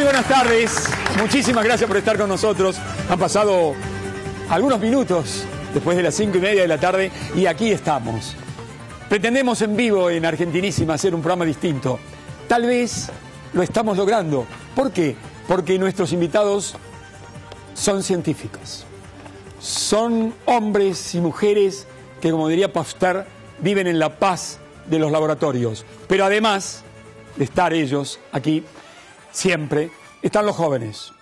Muy buenas tardes, muchísimas gracias por estar con nosotros. Han pasado algunos minutos después de las cinco y media de la tarde y aquí estamos. Pretendemos en vivo en Argentinísima hacer un programa distinto. Tal vez lo estamos logrando. ¿Por qué? Porque nuestros invitados son científicos. Son hombres y mujeres que, como diría Pasteur, viven en la paz de los laboratorios. Pero además de estar ellos aquí, siempre, están los jóvenes.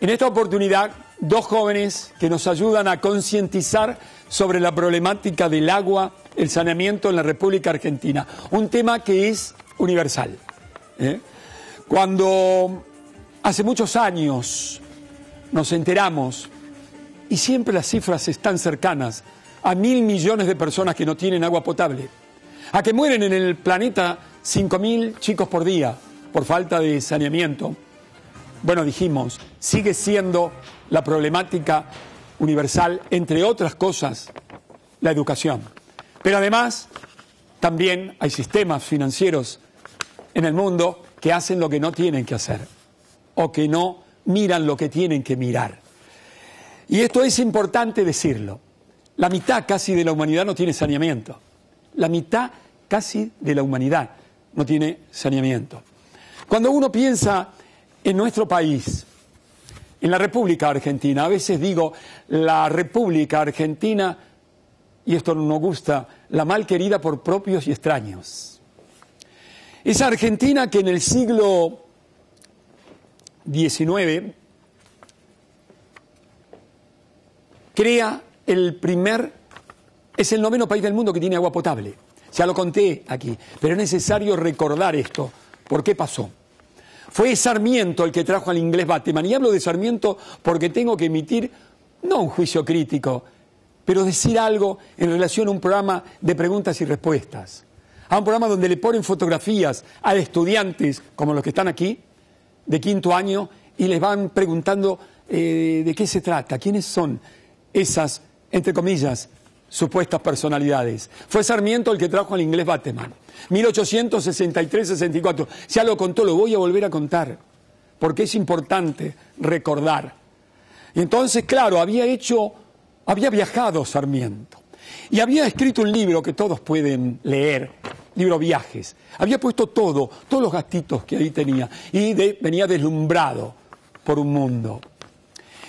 En esta oportunidad, dos jóvenes que nos ayudan a concientizar sobre la problemática del agua, el saneamiento en la República Argentina. Un tema que es universal. ¿eh? Cuando hace muchos años nos enteramos, y siempre las cifras están cercanas, a mil millones de personas que no tienen agua potable, a que mueren en el planeta cinco mil chicos por día por falta de saneamiento. Bueno, dijimos, sigue siendo la problemática universal, entre otras cosas, la educación. Pero además, también hay sistemas financieros en el mundo que hacen lo que no tienen que hacer o que no miran lo que tienen que mirar. Y esto es importante decirlo. La mitad casi de la humanidad no tiene saneamiento. La mitad casi de la humanidad no tiene saneamiento. Cuando uno piensa en nuestro país, en la República Argentina, a veces digo la República Argentina, y esto no nos gusta, la mal querida por propios y extraños. Esa Argentina que en el siglo XIX crea el primer, es el noveno país del mundo que tiene agua potable. Ya lo conté aquí, pero es necesario recordar esto. ¿Por qué pasó? Fue Sarmiento el que trajo al inglés Bateman. Y hablo de Sarmiento porque tengo que emitir, no un juicio crítico, pero decir algo en relación a un programa de preguntas y respuestas. A un programa donde le ponen fotografías a estudiantes, como los que están aquí, de quinto año, y les van preguntando eh, de qué se trata, quiénes son esas, entre comillas, supuestas personalidades. Fue Sarmiento el que trajo al inglés Bateman. 1863-64. Ya lo contó, lo voy a volver a contar, porque es importante recordar. Y entonces, claro, había hecho, había viajado Sarmiento. Y había escrito un libro que todos pueden leer, libro Viajes. Había puesto todo, todos los gastitos que ahí tenía. Y venía deslumbrado por un mundo.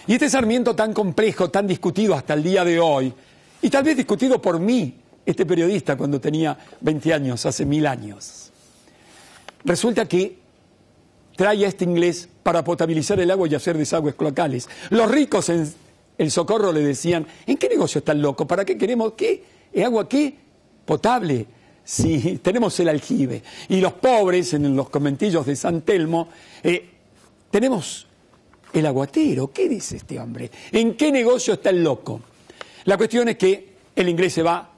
Y este Sarmiento tan complejo, tan discutido hasta el día de hoy, y tal vez discutido por mí, este periodista, cuando tenía 20 años, hace mil años. Resulta que trae a este inglés para potabilizar el agua y hacer desagües cloacales. Los ricos en el socorro le decían, ¿en qué negocio está el loco? ¿Para qué queremos qué? ¿Agua qué? Potable. Si tenemos el aljibe. Y los pobres, en los conventillos de San Telmo, eh, tenemos el aguatero. ¿Qué dice este hombre? ¿En qué negocio está el loco? La cuestión es que el inglés se va,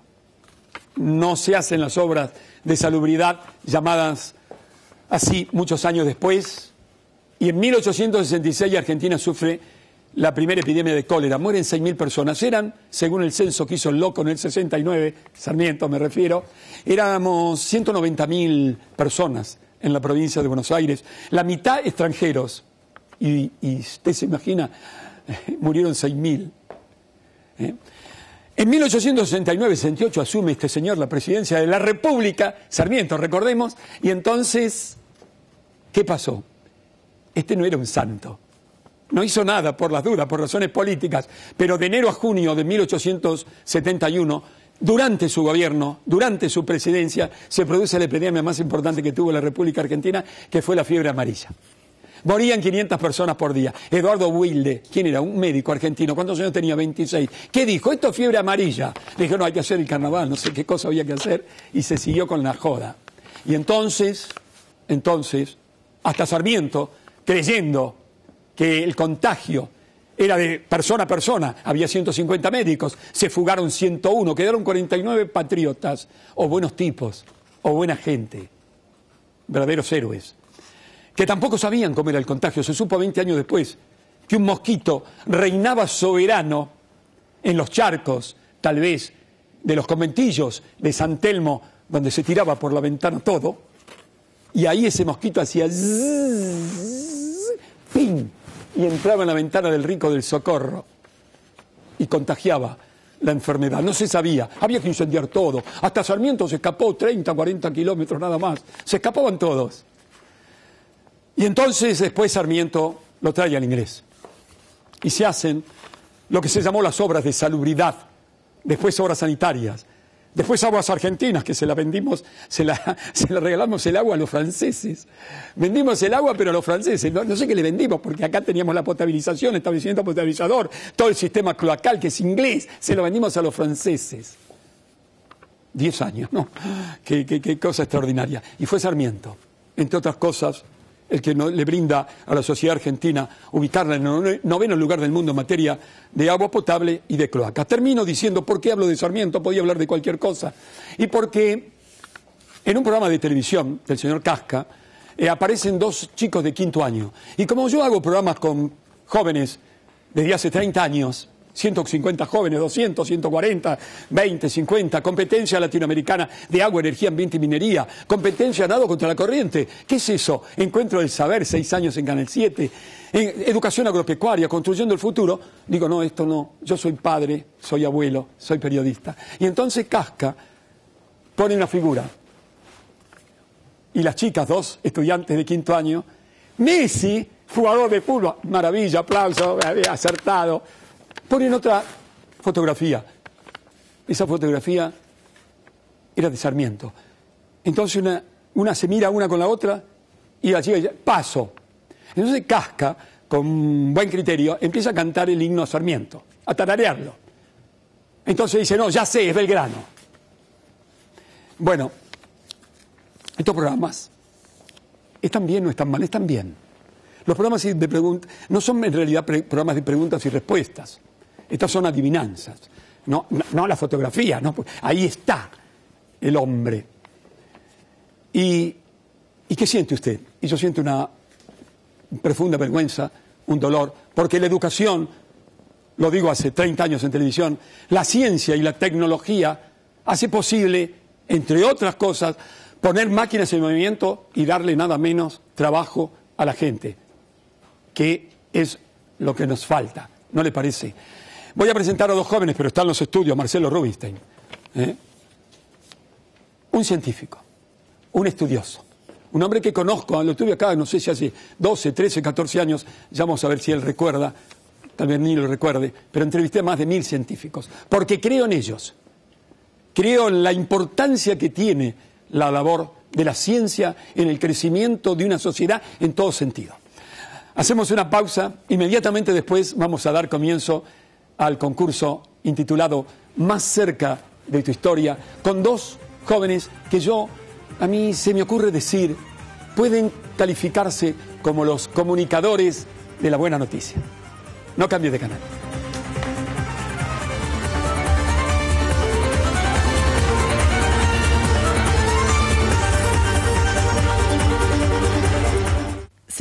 no se hacen las obras de salubridad llamadas así muchos años después, y en 1866 Argentina sufre la primera epidemia de cólera. Mueren 6.000 personas. Eran, según el censo que hizo el loco en el 69, Sarmiento me refiero, éramos 190.000 personas en la provincia de Buenos Aires, la mitad extranjeros. Y, usted se imagina, murieron 6.000. ¿Eh? En 1869-68 asume este señor la presidencia de la República, Sarmiento, recordemos, y entonces, ¿qué pasó? Este no era un santo. No hizo nada por las dudas, por razones políticas, pero de enero a junio de 1871, durante su gobierno, durante su presidencia, se produce la epidemia más importante que tuvo la República Argentina, que fue la fiebre amarilla. Morían 500 personas por día. Eduardo Wilde, ¿quién era? Un médico argentino. ¿Cuántos años tenía? 26. ¿Qué dijo? Esto es fiebre amarilla. Dijo, no, hay que hacer el carnaval, no sé qué cosa había que hacer. Y se siguió con la joda. Y entonces, entonces, hasta Sarmiento, creyendo que el contagio era de persona a persona, había 150 médicos, se fugaron 101, quedaron 49 patriotas, o buenos tipos, o buena gente, verdaderos héroes que tampoco sabían cómo era el contagio. Se supo 20 años después que un mosquito reinaba soberano en los charcos, tal vez, de los conventillos de San Telmo, donde se tiraba por la ventana todo, y ahí ese mosquito hacía... y entraba en la ventana del rico del socorro y contagiaba la enfermedad. No se sabía, había que incendiar todo. Hasta Sarmiento se escapó 30, 40 kilómetros nada más. Se escapaban todos. Y entonces después Sarmiento lo trae al inglés. Y se hacen lo que se llamó las obras de salubridad, después obras sanitarias, después aguas argentinas, que se la vendimos, se la, regalamos el agua a los franceses. Vendimos el agua, pero a los franceses, no, sé qué le vendimos, porque acá teníamos la potabilización, establecimiento potabilizador, todo el sistema cloacal, que es inglés, se lo vendimos a los franceses. Diez años, ¿no? qué cosa extraordinaria. Y fue Sarmiento, entre otras cosas, el que le brinda a la sociedad argentina ubicarla en el noveno lugar del mundo en materia de agua potable y de cloaca. Termino diciendo por qué hablo de Sarmiento, podía hablar de cualquier cosa. Y porque en un programa de televisión del señor Casca eh, aparecen dos chicos de quinto año. Y como yo hago programas con jóvenes desde hace 30 años, 150 jóvenes, 200, 140, 20, 50, competencia latinoamericana de agua, energía, ambiente y minería, competencia nado contra la corriente. ¿Qué es eso? Encuentro del saber, seis años en Canal 7, educación agropecuaria, construyendo el futuro. Digo, no, esto no, yo soy padre, soy abuelo, soy periodista. Y entonces Casca pone una figura. Y las chicas, dos estudiantes de quinto año, Messi, jugador de fútbol, maravilla, aplauso, acertado Ponen otra fotografía. Esa fotografía era de Sarmiento. Entonces una, se mira una con la otra y la chica dice, paso. Entonces Casca, con buen criterio, empieza a cantar el himno Sarmiento, a tararearlo. Entonces dice, no, ya sé, es Belgrano. Bueno, estos programas están bien o están mal, están bien. Los programas de preguntas no son en realidad programas de preguntas y respuestas. Estas son adivinanzas, no, no, la fotografía, ¿no? ahí está el hombre. Y, ¿Y qué siente usted? Y yo siento una profunda vergüenza, un dolor, porque la educación, lo digo hace 30 años en televisión, la ciencia y la tecnología hace posible, entre otras cosas, poner máquinas en movimiento y darle nada menos trabajo a la gente, que es lo que nos falta, ¿no le parece? Voy a presentar a dos jóvenes, pero están los estudios, Marcelo Rubinstein. ¿eh? Un científico, un estudioso, un hombre que conozco, lo tuve acá, no sé si hace 12, 13, 14 años, ya vamos a ver si él recuerda, tal vez ni lo recuerde, pero entrevisté a más de mil científicos, porque creo en ellos, creo en la importancia que tiene la labor de la ciencia en el crecimiento de una sociedad en todo sentido. Hacemos una pausa, inmediatamente después vamos a dar comienzo al concurso intitulado Más cerca de tu historia, con dos jóvenes que yo, a mí se me ocurre decir, pueden calificarse como los comunicadores de la buena noticia. No cambie de canal.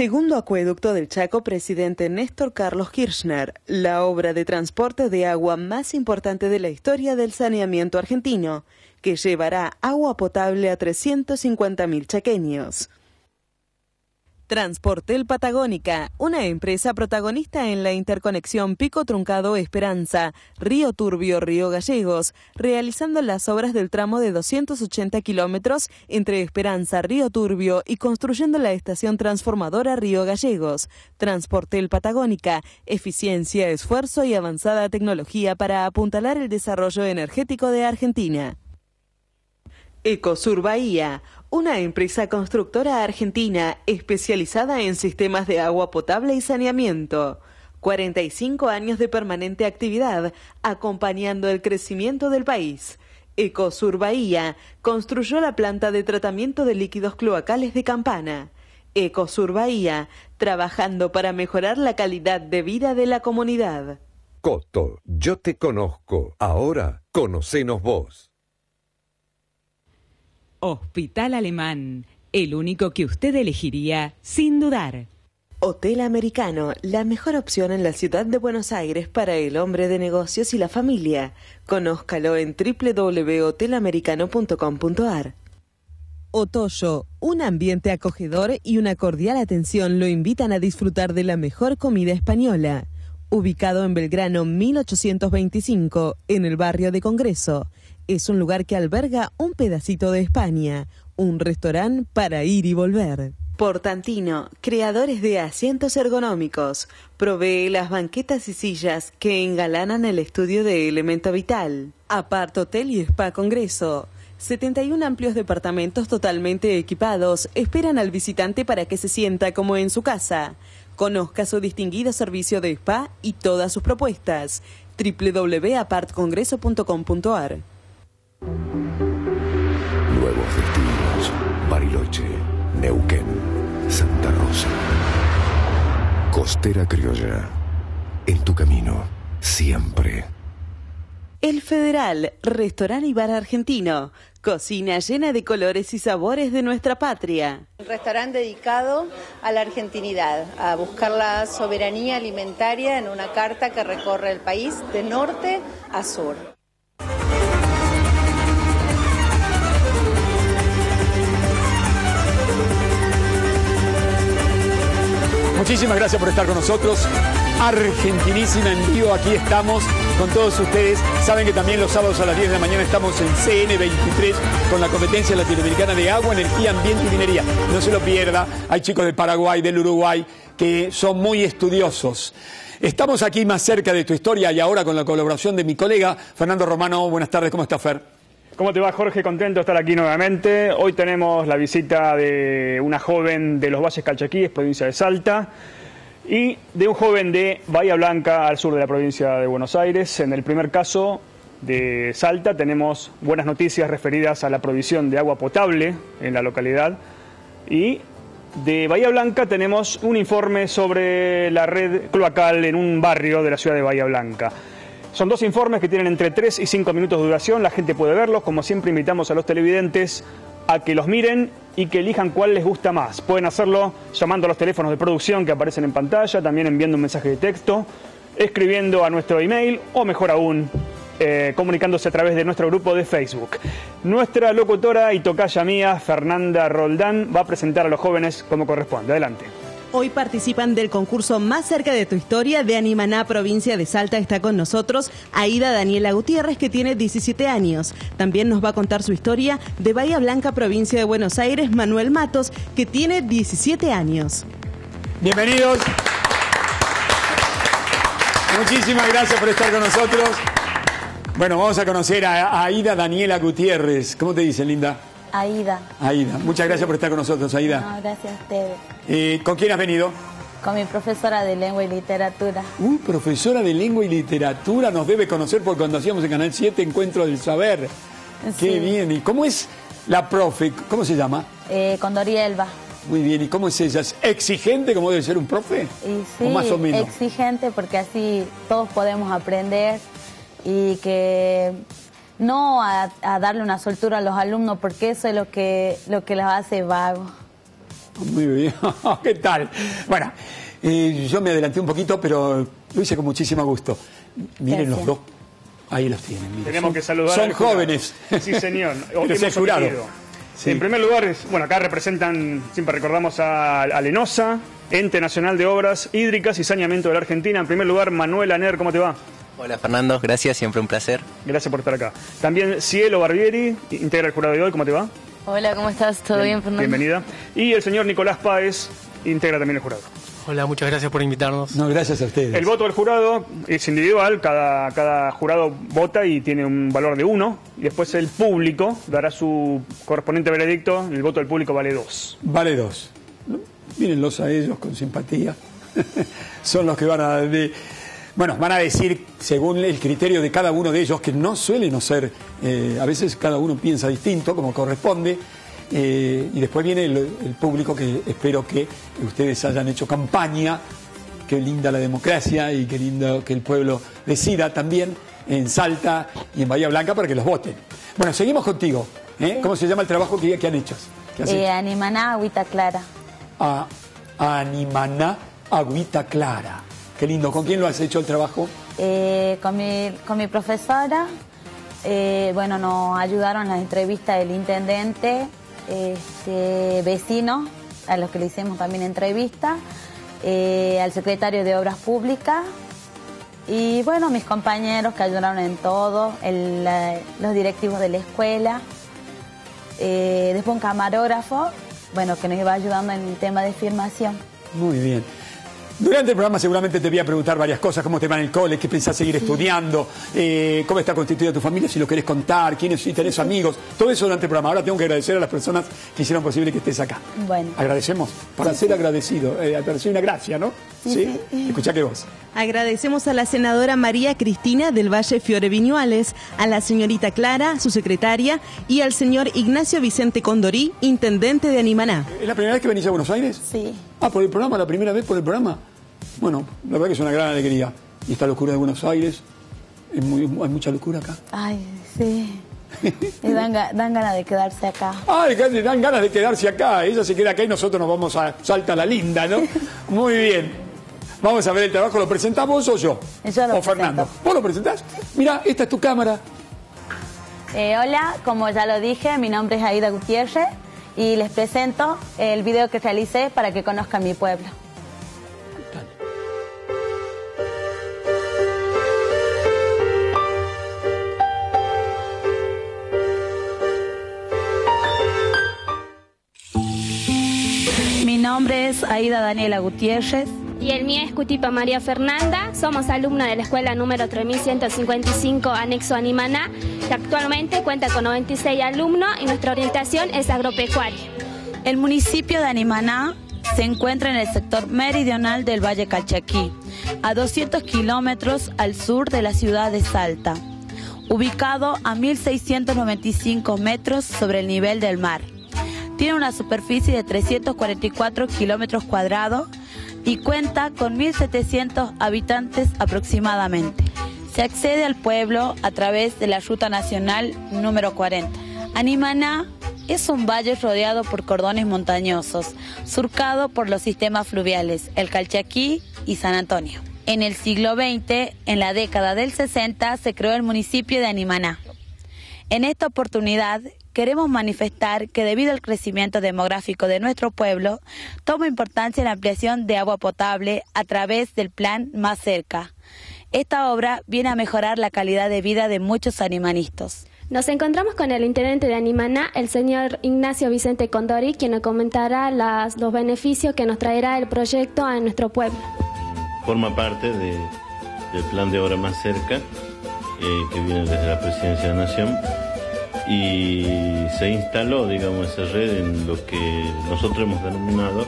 Segundo acueducto del Chaco, presidente Néstor Carlos Kirchner, la obra de transporte de agua más importante de la historia del saneamiento argentino, que llevará agua potable a 350.000 chaqueños. Transportel Patagónica, una empresa protagonista en la interconexión Pico Truncado Esperanza, Río Turbio Río Gallegos, realizando las obras del tramo de 280 kilómetros entre Esperanza Río Turbio y construyendo la estación transformadora Río Gallegos. Transportel Patagónica, eficiencia, esfuerzo y avanzada tecnología para apuntalar el desarrollo energético de Argentina. Ecosur Bahía, una empresa constructora argentina especializada en sistemas de agua potable y saneamiento. 45 años de permanente actividad acompañando el crecimiento del país. Ecosur Bahía construyó la planta de tratamiento de líquidos cloacales de Campana. Ecosur Bahía, trabajando para mejorar la calidad de vida de la comunidad. Coto, yo te conozco. Ahora, conocenos vos. Hospital Alemán, el único que usted elegiría sin dudar. Hotel Americano, la mejor opción en la ciudad de Buenos Aires para el hombre de negocios y la familia. Conózcalo en www.hotelamericano.com.ar. Otoyo, un ambiente acogedor y una cordial atención lo invitan a disfrutar de la mejor comida española. Ubicado en Belgrano 1825, en el barrio de Congreso, es un lugar que alberga un pedacito de España, un restaurante para ir y volver. Portantino, creadores de asientos ergonómicos, provee las banquetas y sillas que engalanan el estudio de Elemento Vital. Apart Hotel y Spa Congreso. 71 amplios departamentos totalmente equipados esperan al visitante para que se sienta como en su casa. Conozca su distinguido servicio de spa y todas sus propuestas. www.apartcongreso.com.ar Nuevos destinos. Bariloche, Neuquén, Santa Rosa. Costera Criolla. En tu camino, siempre. El Federal, restaurante y bar argentino. Cocina llena de colores y sabores de nuestra patria. Un restaurante dedicado a la argentinidad, a buscar la soberanía alimentaria en una carta que recorre el país de norte a sur. Muchísimas gracias por estar con nosotros. Argentinísima en vivo, aquí estamos con todos ustedes. Saben que también los sábados a las 10 de la mañana estamos en CN23 con la competencia latinoamericana de agua, energía, ambiente y minería. No se lo pierda, hay chicos del Paraguay, del Uruguay, que son muy estudiosos. Estamos aquí más cerca de tu historia y ahora con la colaboración de mi colega Fernando Romano. Buenas tardes, ¿cómo está Fer? ¿Cómo te va Jorge? Contento de estar aquí nuevamente. Hoy tenemos la visita de una joven de los Valles Calchaquíes, provincia de Salta, y de un joven de Bahía Blanca, al sur de la provincia de Buenos Aires. En el primer caso de Salta tenemos buenas noticias referidas a la provisión de agua potable en la localidad. Y de Bahía Blanca tenemos un informe sobre la red cloacal en un barrio de la ciudad de Bahía Blanca. Son dos informes que tienen entre 3 y 5 minutos de duración, la gente puede verlos, como siempre invitamos a los televidentes a que los miren y que elijan cuál les gusta más. Pueden hacerlo llamando a los teléfonos de producción que aparecen en pantalla, también enviando un mensaje de texto, escribiendo a nuestro email o mejor aún, eh, comunicándose a través de nuestro grupo de Facebook. Nuestra locutora y tocaya mía, Fernanda Roldán, va a presentar a los jóvenes como corresponde. Adelante. Hoy participan del concurso Más cerca de tu historia de Animaná, provincia de Salta. Está con nosotros Aida Daniela Gutiérrez, que tiene 17 años. También nos va a contar su historia de Bahía Blanca, provincia de Buenos Aires, Manuel Matos, que tiene 17 años. Bienvenidos. Muchísimas gracias por estar con nosotros. Bueno, vamos a conocer a Aida Daniela Gutiérrez. ¿Cómo te dicen, linda? Aida. Aida, muchas gracias por estar con nosotros, Aida. No, gracias a ustedes. Eh, ¿Con quién has venido? Con mi profesora de lengua y literatura. Uy, profesora de lengua y literatura, nos debe conocer porque cuando hacíamos en Canal 7 Encuentro del Saber. Qué Sí. bien. ¿Y cómo es la profe? ¿Cómo se llama? Eh, con Dorielba. Muy bien. ¿Y cómo es ella? ¿Es exigente como debe ser un profe? Y sí, ¿O más o menos? exigente porque así todos podemos aprender y que no a, a darle una soltura a los alumnos porque eso es lo que, lo que los hace vagos. Muy bien. ¿Qué tal? Bueno, eh, yo me adelanté un poquito, pero lo hice con muchísimo gusto. Miren Gracias. los dos. Ahí los tienen. miren. Tenemos Son- que saludar. Son jóvenes. Sí, señor. Pero Hemos es el jurado. Sí. En primer lugar, es- bueno, acá representan, siempre recordamos a, a Lenosa, Ente Nacional de Obras Hídricas y Saneamiento de la Argentina. En primer lugar, Manuel Aner, ¿cómo te va? Hola Fernando, gracias, siempre un placer. Gracias por estar acá. También Cielo Barbieri, integra el jurado de hoy, ¿cómo te va? Hola, ¿cómo estás? ¿Todo bien, Fernando? Bienvenida. Y el señor Nicolás Páez, integra también el jurado. Hola, muchas gracias por invitarnos. No, gracias a ustedes. El voto del jurado es individual, cada, cada jurado vota y tiene un valor de uno, y después el público dará su correspondiente veredicto, el voto del público vale dos. Vale dos. Mírenlos a ellos con simpatía. Son los que van a... de- bueno, van a decir, según el criterio de cada uno de ellos, que no suelen no ser... eh, a veces cada uno piensa distinto, como corresponde. eh, y después viene el, el público que espero que ustedes hayan hecho campaña. Qué linda la democracia y qué lindo que el pueblo decida también en Salta y en Bahía Blanca para que los voten. Bueno, seguimos contigo. ¿eh? ¿Cómo se llama el trabajo que, que han hecho? ¿Qué has hecho? Animaná, Agüita Clara. a Animaná Agüita Clara. Qué lindo. ¿Con quién lo has hecho el trabajo? Eh, con, mi, con mi profesora, eh, bueno, nos ayudaron las entrevistas del intendente este, vecinos, a los que le hicimos también entrevista, eh, al secretario de Obras Públicas y bueno, mis compañeros que ayudaron en todo, el, la- los directivos de la escuela, eh, después un camarógrafo, bueno, que nos iba ayudando en el tema de filmación. Muy bien. Durante el programa seguramente te voy a preguntar varias cosas, cómo te va en el cole, qué pensás seguir estudiando, eh, cómo está constituida tu familia, si lo querés contar, quiénes, si tenés amigos, todo eso durante el programa. Ahora tengo que agradecer a las personas que hicieron posible que estés acá. Bueno, Agradecemos, para ser agradecido, eh, una gracia, ¿no? Sí. Escuchá que vos. Agradecemos a la senadora María Cristina del Valle Fiore Viñuales, a la señorita Clara, su secretaria, y al señor Ignacio Vicente Condorí, intendente de Animaná. ¿Es la primera vez que venís a Buenos Aires? sí. Ah, por el programa, la primera vez por el programa. Bueno, la verdad que es una gran alegría. Y esta locura de Buenos Aires, es muy- hay mucha locura acá. Ay, sí. Y dan, dan ganas de quedarse acá. Ay, dan ganas de quedarse acá. Ella se queda acá y nosotros nos vamos a Salta la Linda, ¿no? Muy bien. Vamos a ver el trabajo. ¿Lo presentás vos o yo? Yo lo o Fernando. presento. ¿Vos lo presentás? Mira, esta es tu cámara. Eh, hola, como ya lo dije, mi nombre es Aida Gutiérrez y les presento el video que realicé para que conozcan mi pueblo. Mi nombre es Aida Daniela Gutiérrez. Y el mío es Cutipa María Fernanda. Somos alumna de la escuela número 3155 Anexo Animaná, que actualmente cuenta con 96 alumnos y nuestra orientación es agropecuaria. El municipio de Animaná se encuentra en el sector meridional del Valle Calchaquí, a 200 kilómetros al sur de la ciudad de Salta, ubicado a 1.695 metros sobre el nivel del mar. Tiene una superficie de 344 kilómetros cuadrados y cuenta con 1.700 habitantes aproximadamente. Se accede al pueblo a través de la Ruta Nacional número 40. Animaná es un valle rodeado por cordones montañosos, surcado por los sistemas fluviales, el Calchaquí y San Antonio. En el siglo XX, en la década del 60, se creó el municipio de Animaná. En esta oportunidad queremos manifestar que debido al crecimiento demográfico de nuestro pueblo, toma importancia la ampliación de agua potable a través del plan Más Cerca. Esta obra viene a mejorar la calidad de vida de muchos animalistas. Nos encontramos con el intendente de Animaná, el señor Ignacio Vicente Condori, quien nos comentará las- los beneficios que nos traerá el proyecto a nuestro pueblo. forma parte de- del plan de obra más cerca eh, que viene desde la presidencia de la nación y se instaló digamos esa red en lo que nosotros hemos denominado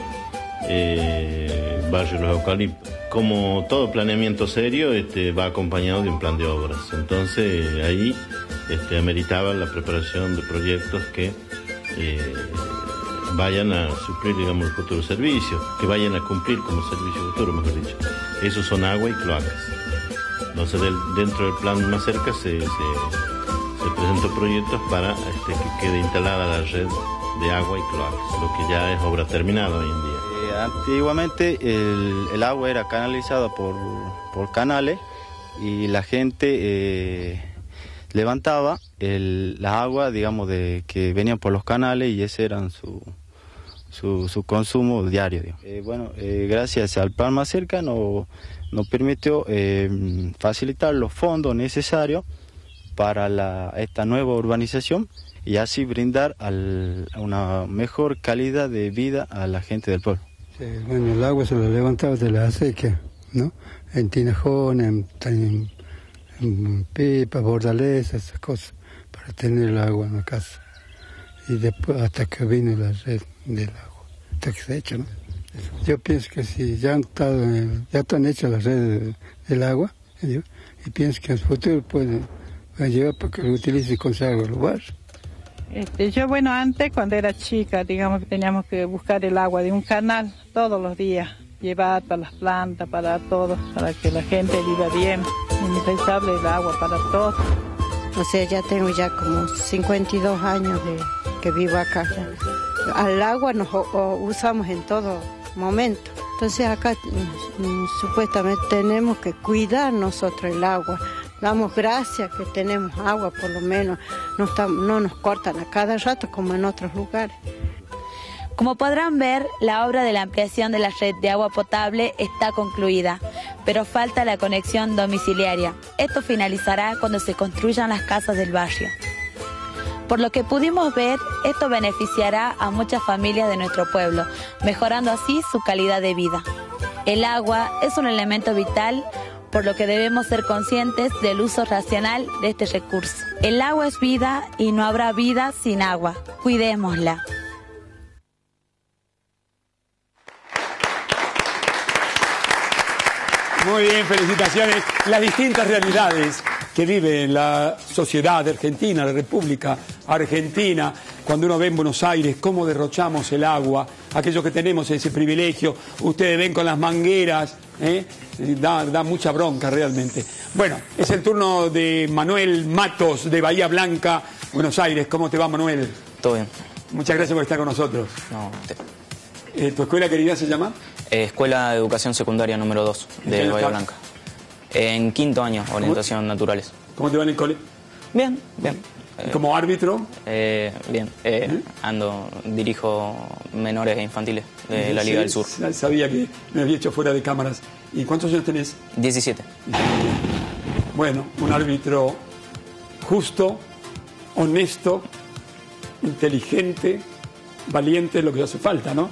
eh, barrio Los Eucaliptos. Como todo planeamiento serio este, va acompañado de un plan de obras. Entonces ahí este, ameritaba la preparación de proyectos que eh, vayan a suplir, digamos, el futuro servicio, que vayan a cumplir como servicio futuro, mejor dicho. Esos son agua y cloacas. Entonces, del- dentro del plan más cerca se, presentó proyectos para este, que quede instalada la red de agua y cloacas, lo que ya es obra terminada hoy en día. Eh, antiguamente el, el agua era canalizada por, por canales y la gente eh, levantaba el, la agua, digamos, de que venían por los canales y ese era su, su, su consumo diario. Eh, bueno, eh, gracias al plan más cerca nos, nos permitió eh, facilitar los fondos necesarios para la, esta nueva urbanización y así brindar al- una mejor calidad de vida a la gente del pueblo. Sí, bueno, el agua se lo levantaba de la acequia, ¿no? En tinajón, en, pipa, bordaleza, esas cosas, para tener el agua en la casa. Y después, hasta que vino la red del agua, hasta que se ha hecho, ¿no? Yo pienso que si ya han estado, ya están hechas las redes del agua, y pienso que en el futuro pueden, pueden llegar para que lo utilicen con agua los barrios. Este, yo, bueno, antes cuando era chica, digamos que teníamos que buscar el agua de un canal todos los días, llevar para las plantas, para todo, para que la gente viva bien. Indispensable el agua para todos. O sea, ya tengo ya como 52 años de que vivo acá. Al agua nos o- o usamos en todo momento. Entonces acá mm, mm, supuestamente tenemos que cuidar nosotros el agua, Damos gracias que tenemos agua, por lo menos. No, no nos cortan a cada rato como en otros lugares. Como podrán ver, la obra de la ampliación de la red de agua potable está concluida, pero falta la conexión domiciliaria. Esto finalizará cuando se construyan las casas del barrio. Por lo que pudimos ver, esto beneficiará a muchas familias de nuestro pueblo, mejorando así su calidad de vida. El agua es un elemento vital, por lo que debemos ser conscientes del uso racional de este recurso. El agua es vida y no habrá vida sin agua. Cuidémosla. Muy bien, felicitaciones. Las distintas realidades que vive la sociedad argentina, la República Argentina, cuando uno ve en Buenos Aires cómo derrochamos el agua, aquellos que tenemos ese privilegio, ustedes ven con las mangueras, ¿eh? da, da mucha bronca realmente. Bueno, es el turno de Manuel Matos de Bahía Blanca, Buenos Aires. ¿Cómo te va, Manuel? Todo bien. Muchas gracias por estar con nosotros. No, te- Eh, ¿Tu escuela querida se llama? eh, Escuela de Educación Secundaria número 2 ¿En qué de Bahía? Blanca. En quinto año, orientación naturales. ¿Cómo te va en el cole? Bien, bien. Eh, ¿Como árbitro? eh, bien, eh, ando, dirijo menores e infantiles de la Liga del Sur. sa- Sabía que me había hecho fuera de cámaras. ¿Y cuántos años tenés? 17. Bueno, un árbitro justo, honesto, inteligente, valiente, es lo que hace falta, ¿no?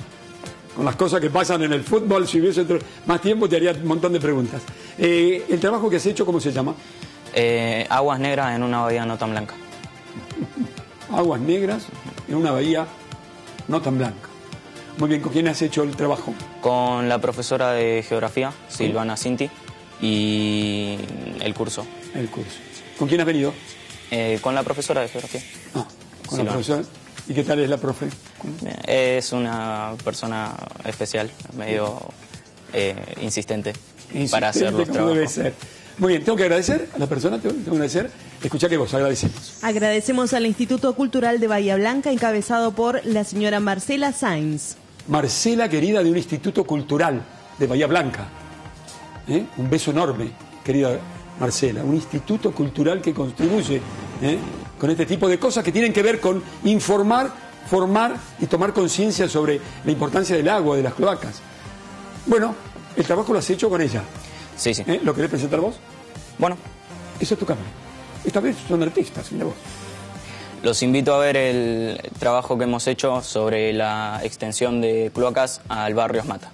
Con las cosas que pasan en el fútbol, si hubiese más tiempo te haría un montón de preguntas. Eh, ¿El trabajo que has hecho, cómo se llama? Aguas negras en una bahía no tan blanca. Aguas negras en una bahía no tan blanca. Muy bien, ¿con quién has hecho el trabajo? Con la profesora de geografía, Silvana Cinti, y el curso. El curso. ¿Con quién has venido? Eh, con la profesora de geografía. Con Silvana. la profesora. ¿Y qué tal es la profe? Bien, Es una persona especial, medio eh, insistente, para hacer los como debe trabajos. ser. Muy bien, tengo que agradecer a la persona, tengo que agradecer. Escucha que vos agradecemos. Agradecemos al Instituto Cultural de Bahía Blanca, encabezado por la señora Marcela Sainz. Marcela, querida de un instituto cultural de Bahía Blanca. ¿Eh? Un beso enorme, querida Marcela. Un instituto cultural que contribuye ¿eh? con este tipo de cosas que tienen que ver con informar, formar y tomar conciencia sobre la importancia del agua, de las cloacas. Bueno, el trabajo lo has hecho con ella. Sí, sí. ¿Eh? ¿Lo querés presentar vos? Bueno. Esa es tu cámara. Esta vez son artistas, mira vos. Los invito a ver el trabajo que hemos hecho sobre la extensión de cloacas al barrio Osmata.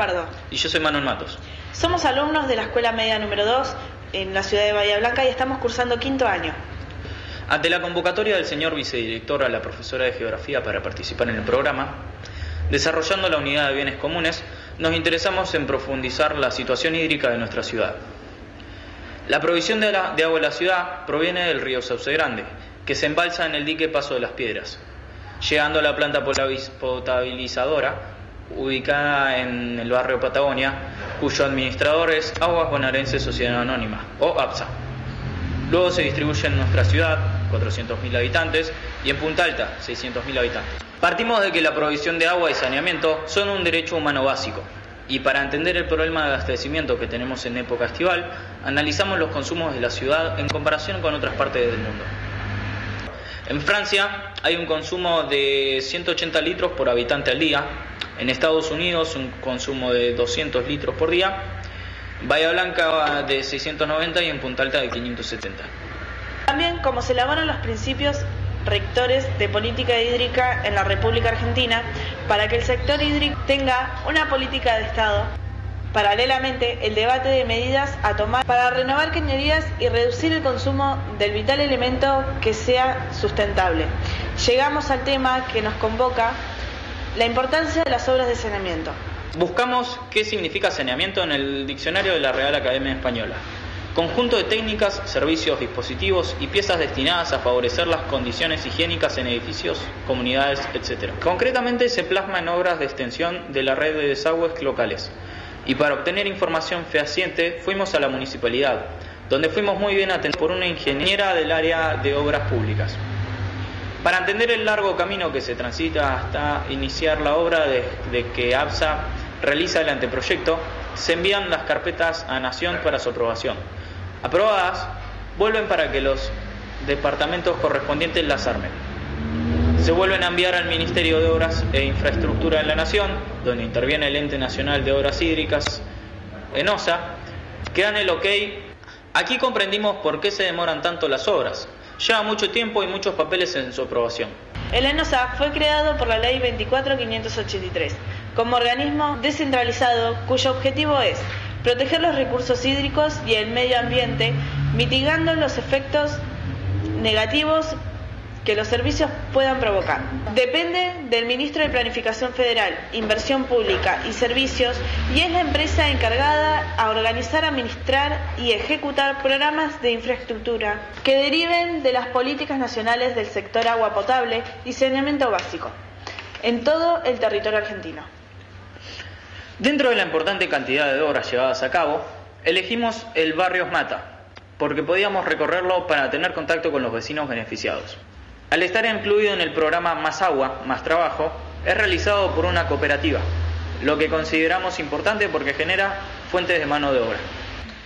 Pardo. Y yo soy Manuel Matos. Somos alumnos de la Escuela Media número 2 en la ciudad de Bahía Blanca y estamos cursando quinto año. Ante la convocatoria del señor vicedirector a la profesora de Geografía para participar en el programa, desarrollando la unidad de bienes comunes, nos interesamos en profundizar la situación hídrica de nuestra ciudad. La provisión de, la- de agua en la ciudad proviene del río Sauce Grande, que se embalsa en el dique Paso de las Piedras, llegando a la planta potabilizadora ubicada en el barrio Patagonia, cuyo administrador es Aguas Bonaerense Sociedad Anónima, o APSA. Luego se distribuye en nuestra ciudad, 400.000 habitantes, y en Punta Alta, 600.000 habitantes. Partimos de que la provisión de agua y saneamiento son un derecho humano básico. Y para entender el problema de abastecimiento que tenemos en época estival, analizamos los consumos de la ciudad en comparación con otras partes del mundo. En Francia hay un consumo de 180 litros por habitante al día, en Estados Unidos un consumo de 200 litros por día, Bahía Blanca de 690 y en Punta Alta de 570. También cómo se elaboran los principios rectores de política hídrica en la República Argentina para que el sector hídrico tenga una política de Estado. Paralelamente, el debate de medidas a tomar para renovar cañerías y reducir el consumo del vital elemento que sea sustentable. Llegamos al tema que nos convoca, la importancia de las obras de saneamiento. Buscamos qué significa saneamiento en el diccionario de la Real Academia Española. Conjunto de técnicas, servicios, dispositivos y piezas destinadas a favorecer las condiciones higiénicas en edificios, comunidades, etc. Concretamente se plasma en obras de extensión de la red de desagües locales, y para obtener información fehaciente fuimos a la municipalidad, donde fuimos muy bien atendidos por una ingeniera del área de obras públicas. Para entender el largo camino que se transita hasta iniciar la obra de, que APSA realiza el anteproyecto, se envían las carpetas a Nación para su aprobación. Aprobadas, vuelven para que los departamentos correspondientes las armen. Se vuelven a enviar al Ministerio de Obras e Infraestructura de la Nación, donde interviene el Ente Nacional de Obras Hídricas, ENOSA, que dan el ok. Aquí comprendimos por qué se demoran tanto las obras, lleva mucho tiempo y muchos papeles en su aprobación. El ENOSA fue creado por la Ley 24583 como organismo descentralizado cuyo objetivo es proteger los recursos hídricos y el medio ambiente, mitigando los efectos negativos que los servicios puedan provocar. Depende del ministro de Planificación Federal, Inversión Pública y Servicios y es la empresa encargada a organizar, administrar y ejecutar programas de infraestructura que deriven de las políticas nacionales del sector agua potable y saneamiento básico en todo el territorio argentino. Dentro de la importante cantidad de obras llevadas a cabo, elegimos el barrio Mata, porque podíamos recorrerlo para tener contacto con los vecinos beneficiados. Al estar incluido en el programa Más Agua, Más Trabajo, es realizado por una cooperativa, lo que consideramos importante porque genera fuentes de mano de obra.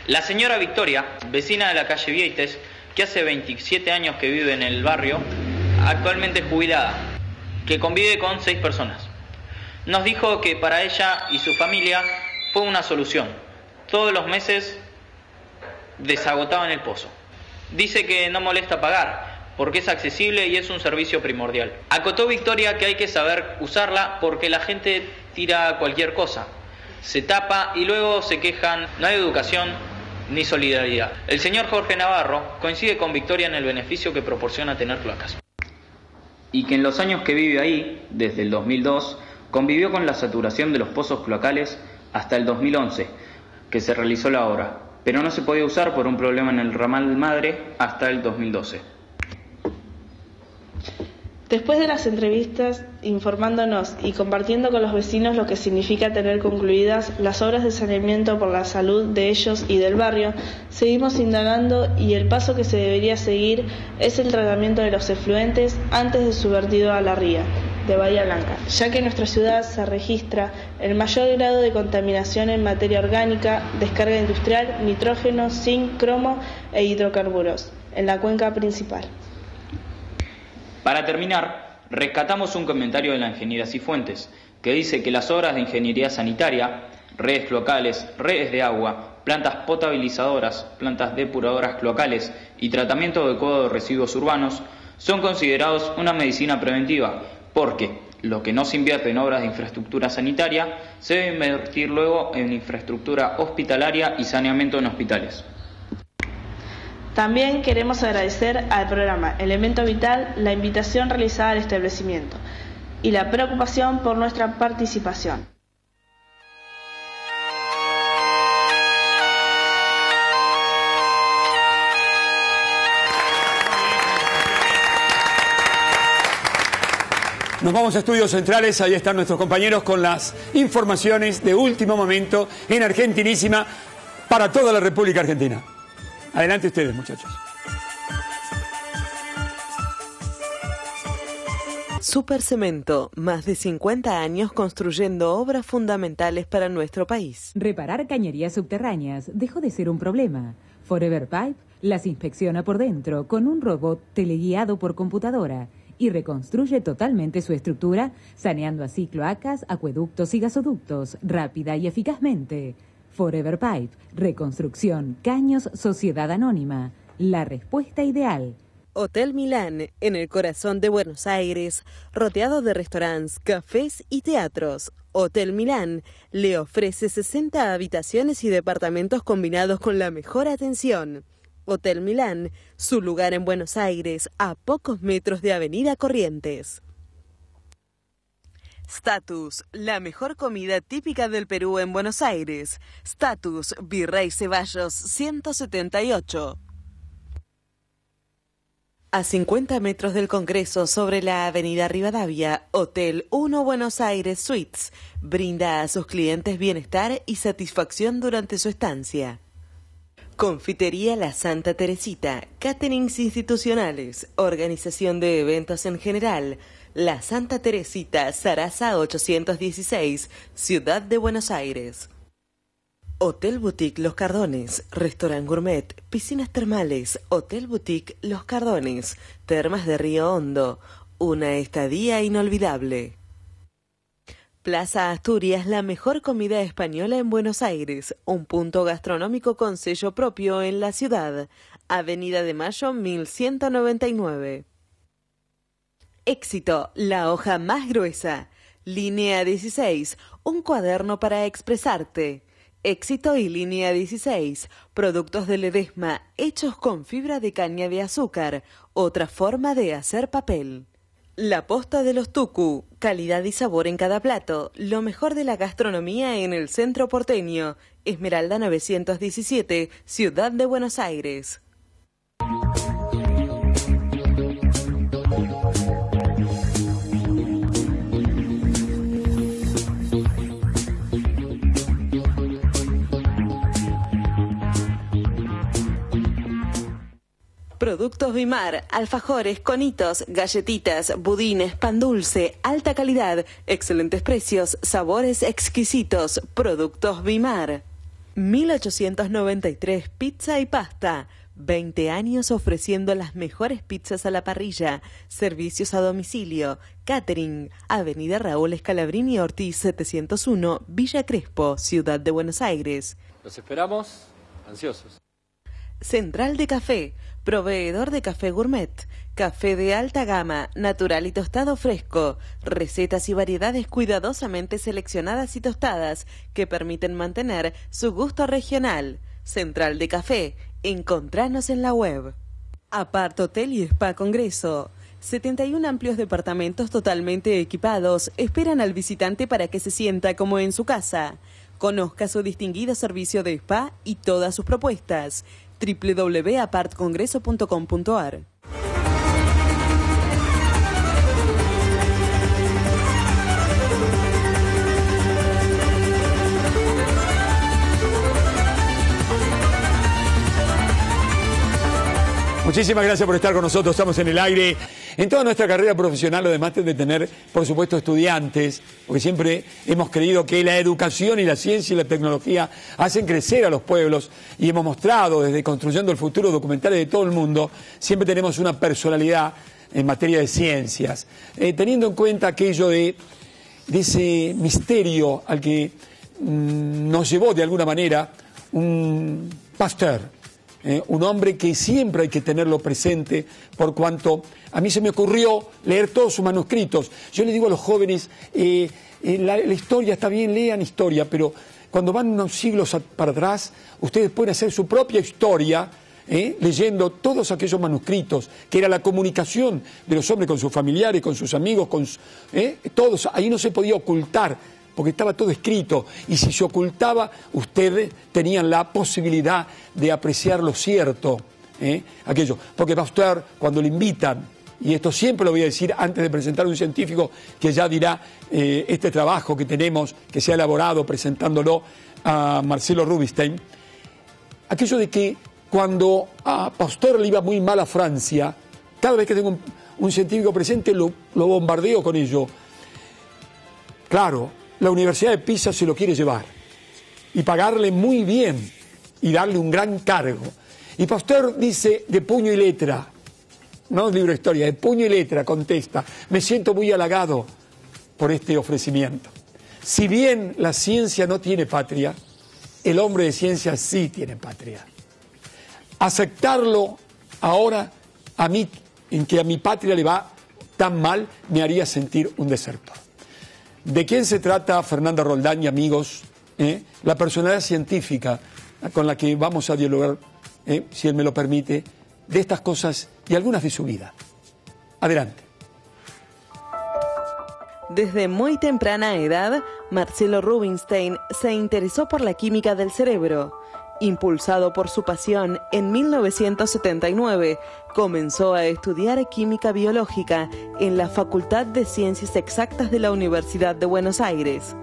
La señora Victoria, vecina de la calle Vieites, que hace 27 años que vive en el barrio, actualmente jubilada, que convive con seis personas, nos dijo que para ella y su familia fue una solución. Todos los meses desagotaban el pozo. Dice que no molesta pagar, porque es accesible y es un servicio primordial. Acotó Victoria que hay que saber usarla porque la gente tira cualquier cosa, se tapa y luego se quejan, no hay educación ni solidaridad. El señor Jorge Navarro coincide con Victoria en el beneficio que proporciona tener cloacas. Y que en los años que vive ahí, desde el 2002, convivió con la saturación de los pozos cloacales hasta el 2011, que se realizó la obra, pero no se podía usar por un problema en el ramal madre hasta el 2012. Después de las entrevistas, informándonos y compartiendo con los vecinos lo que significa tener concluidas las obras de saneamiento por la salud de ellos y del barrio, seguimos indagando y el paso que se debería seguir es el tratamiento de los efluentes antes de su vertido a la ría de Bahía Blanca, ya que en nuestra ciudad se registra el mayor grado de contaminación en materia orgánica, descarga industrial, nitrógeno, zinc, cromo e hidrocarburos en la cuenca principal. Para terminar, rescatamos un comentario de la ingeniera Cifuentes, que dice que las obras de ingeniería sanitaria, redes cloacales, redes de agua, plantas potabilizadoras, plantas depuradoras cloacales y tratamiento adecuado de residuos urbanos son considerados una medicina preventiva, porque lo que no se invierte en obras de infraestructura sanitaria se debe invertir luego en infraestructura hospitalaria y saneamiento en hospitales. También queremos agradecer al programa Elemento Vital la invitación realizada al establecimiento y la preocupación por nuestra participación. Nos vamos a estudios centrales, ahí están nuestros compañeros con las informaciones de último momento en Argentinísima para toda la República Argentina. Adelante ustedes, muchachos. Supercemento, más de 50 años construyendo obras fundamentales para nuestro país. Reparar cañerías subterráneas dejó de ser un problema. Forever Pipe las inspecciona por dentro con un robot teleguiado por computadora y reconstruye totalmente su estructura, saneando así cloacas, acueductos y gasoductos rápida y eficazmente. Forever Pipe, Reconstrucción, Caños, Sociedad Anónima. La respuesta ideal. Hotel Milán, en el corazón de Buenos Aires, rodeado de restaurantes, cafés y teatros. Hotel Milán le ofrece 60 habitaciones y departamentos combinados con la mejor atención. Hotel Milán, su lugar en Buenos Aires, a pocos metros de Avenida Corrientes. Status, la mejor comida típica del Perú en Buenos Aires. Status, Virrey Ceballos 178. A 50 metros del Congreso, sobre la avenida Rivadavia, Hotel 1 Buenos Aires Suites brinda a sus clientes bienestar y satisfacción durante su estancia. Confitería La Santa Teresita, caterings institucionales, organización de eventos en general. La Santa Teresita, Sarasa 816, Ciudad de Buenos Aires. Hotel Boutique Los Cardones, Restaurant Gourmet, Piscinas Termales, Hotel Boutique Los Cardones, Termas de Río Hondo, una estadía inolvidable. Plaza Asturias, la mejor comida española en Buenos Aires, un punto gastronómico con sello propio en la ciudad. Avenida de Mayo 1199. Éxito, la hoja más gruesa. Línea 16, un cuaderno para expresarte. Éxito y línea 16. Productos de Ledesma hechos con fibra de caña de azúcar. Otra forma de hacer papel. La posta de los tucu. Calidad y sabor en cada plato. Lo mejor de la gastronomía en el centro porteño. Esmeralda 917, Ciudad de Buenos Aires. Productos Bimar, alfajores, conitos, galletitas, budines, pan dulce, alta calidad, excelentes precios, sabores exquisitos. Productos Bimar. 1893 Pizza y Pasta. 20 años ofreciendo las mejores pizzas a la parrilla, servicios a domicilio, catering, Avenida Raúl Escalabrini Ortiz 701, Villa Crespo, Ciudad de Buenos Aires. Los esperamos ansiosos. Central de Café, proveedor de café gourmet, café de alta gama, natural y tostado fresco, recetas y variedades cuidadosamente seleccionadas y tostadas que permiten mantener su gusto regional. Central de Café, encontranos en la web. Apart Hotel y Spa Congreso. 71 amplios departamentos totalmente equipados esperan al visitante para que se sienta como en su casa. Conozca su distinguido servicio de spa y todas sus propuestas www.apartcongreso.com.ar. Muchísimas gracias por estar con nosotros. Estamos en el aire. En toda nuestra carrera profesional, además de tener, por supuesto, estudiantes, porque siempre hemos creído que la educación y la ciencia y la tecnología hacen crecer a los pueblos y hemos mostrado desde Construyendo el Futuro documentales de todo el mundo, siempre tenemos una personalidad en materia de ciencias, eh, teniendo en cuenta aquello de, ese misterio al que mm, nos llevó de alguna manera un pastor eh, un hombre que siempre hay que tenerlo presente, por cuanto a mí se me ocurrió leer todos sus manuscritos. Yo le digo a los jóvenes, eh, eh, la, historia está bien, lean historia, pero cuando van unos siglos para atrás, ustedes pueden hacer su propia historia. leyendo todos aquellos manuscritos, que era la comunicación de los hombres con sus familiares, con sus amigos, con todos, ahí no se podía ocultar porque estaba todo escrito y si se ocultaba, ustedes tenían la posibilidad de apreciar lo cierto, ¿eh? aquello. Porque Pasteur, cuando le invitan, y esto siempre lo voy a decir antes de presentar a un científico que ya dirá eh, este trabajo que tenemos, que se ha elaborado presentándolo a Marcelo Rubinstein, aquello de que cuando a Pasteur le iba muy mal a Francia, cada vez que tengo un, científico presente lo, lo bombardeo con ello. Claro, la Universidad de Pisa se lo quiere llevar y pagarle muy bien y darle un gran cargo. Y Pasteur dice de puño y letra, no libro de historia, de puño y letra contesta, me siento muy halagado por este ofrecimiento. Si bien la ciencia no tiene patria, el hombre de ciencia sí tiene patria. Aceptarlo ahora a mí, en que a mi patria le va tan mal, me haría sentir un desertor. ¿De quién se trata Fernanda Roldán y amigos? Eh? La personalidad científica con la que vamos a dialogar, eh, si él me lo permite, de estas cosas y algunas de su vida. Adelante. Desde muy temprana edad, Marcelo Rubinstein se interesó por la química del cerebro Impulsado por su pasión, en 1979 comenzó a estudiar química biológica en la Facultad de Ciencias Exactas de la Universidad de Buenos Aires.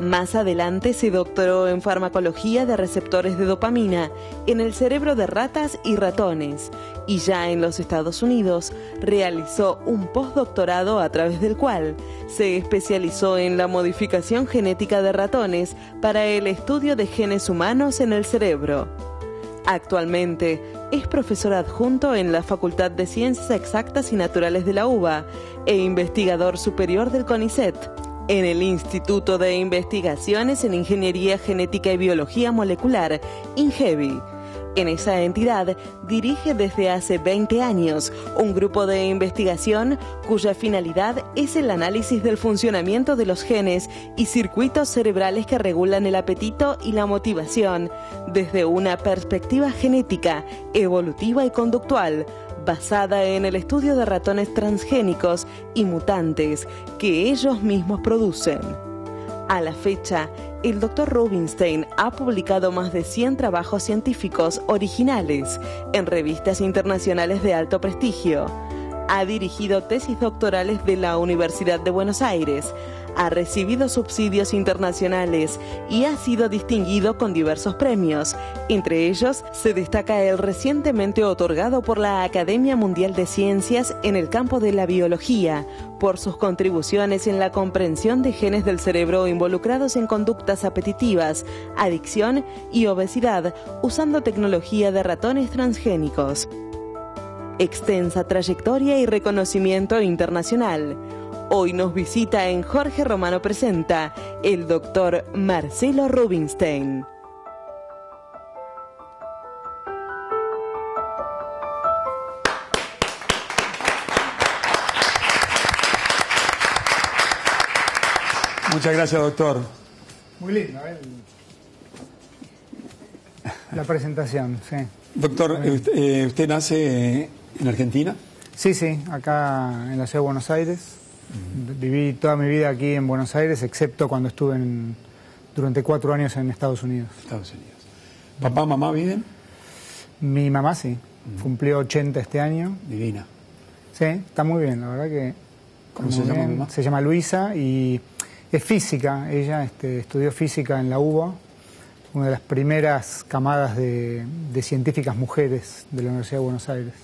Más adelante se doctoró en farmacología de receptores de dopamina en el cerebro de ratas y ratones y ya en los Estados Unidos realizó un postdoctorado a través del cual se especializó en la modificación genética de ratones para el estudio de genes humanos en el cerebro. Actualmente es profesor adjunto en la Facultad de Ciencias Exactas y Naturales de la UBA e investigador superior del CONICET en el Instituto de Investigaciones en Ingeniería Genética y Biología Molecular, INGEBI. En esa entidad dirige desde hace 20 años un grupo de investigación cuya finalidad es el análisis del funcionamiento de los genes y circuitos cerebrales que regulan el apetito y la motivación desde una perspectiva genética, evolutiva y conductual basada en el estudio de ratones transgénicos y mutantes que ellos mismos producen. A la fecha, el Dr. Rubinstein ha publicado más de 100 trabajos científicos originales en revistas internacionales de alto prestigio. Ha dirigido tesis doctorales de la Universidad de Buenos Aires, ha recibido subsidios internacionales y ha sido distinguido con diversos premios. Entre ellos se destaca el recientemente otorgado por la Academia Mundial de Ciencias en el campo de la biología por sus contribuciones en la comprensión de genes del cerebro involucrados en conductas apetitivas, adicción y obesidad usando tecnología de ratones transgénicos. Extensa trayectoria y reconocimiento internacional. Hoy nos visita en Jorge Romano Presenta el doctor Marcelo Rubinstein. Muchas gracias, doctor. Muy lindo, ¿eh? La presentación, sí. Doctor, ¿usted, eh, ¿usted nace en Argentina? Sí, sí, acá en la ciudad de Buenos Aires. Viví toda mi vida aquí en Buenos Aires, excepto cuando estuve en- durante cuatro años en Estados Unidos. Estados Unidos. ¿Papá, mamá viven? Mi mamá sí, cumplió 80 este año. Divina. Sí, está muy bien, la verdad que... ¿Cómo se llama mamá? Se llama Luisa y es física. Ella este, estudió física en la UBA, una de las primeras camadas de, de científicas mujeres de la Universidad de Buenos Aires,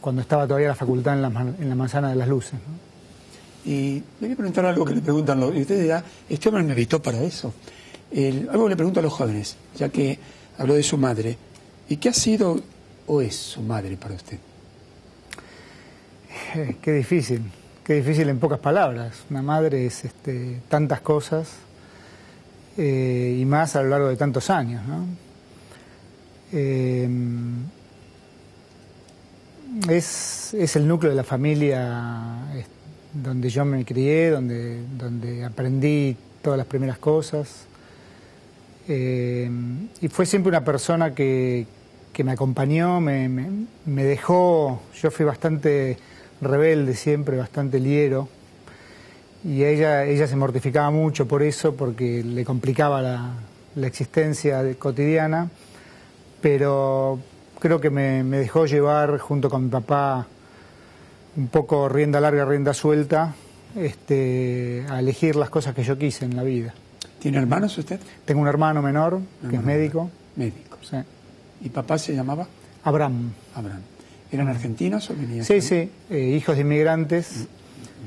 cuando estaba todavía la facultad en la, en la Manzana de las Luces. ¿no? Y le voy a preguntar algo que le preguntan los... Y usted dirá, este hombre me invitó para eso. Algo que le pregunto a los jóvenes, ya que habló de su madre. ¿Y qué ha sido o es su madre para usted? Eh, qué difícil, qué difícil en pocas palabras. Una madre es este, tantas cosas eh, y más a lo largo de tantos años. ¿no? Eh, es, es el núcleo de la familia es donde yo me crié, donde, donde aprendí todas las primeras cosas. Eh, y fue siempre una persona que, que me acompañó, me, me- dejó, yo fui bastante rebelde siempre, bastante liero, y ella, ella se mortificaba mucho por eso, porque le complicaba la, la existencia cotidiana, pero creo que me, me dejó llevar junto con mi papá un poco rienda larga, rienda suelta, este, a elegir las cosas que yo quise en la vida. ¿Tiene hermanos usted? Tengo un hermano menor que es médico. Médico. Sí. ¿Y papá se llamaba? Abraham. Abraham. ¿Eran argentinos o venían? Sí, sí, eh, hijos de inmigrantes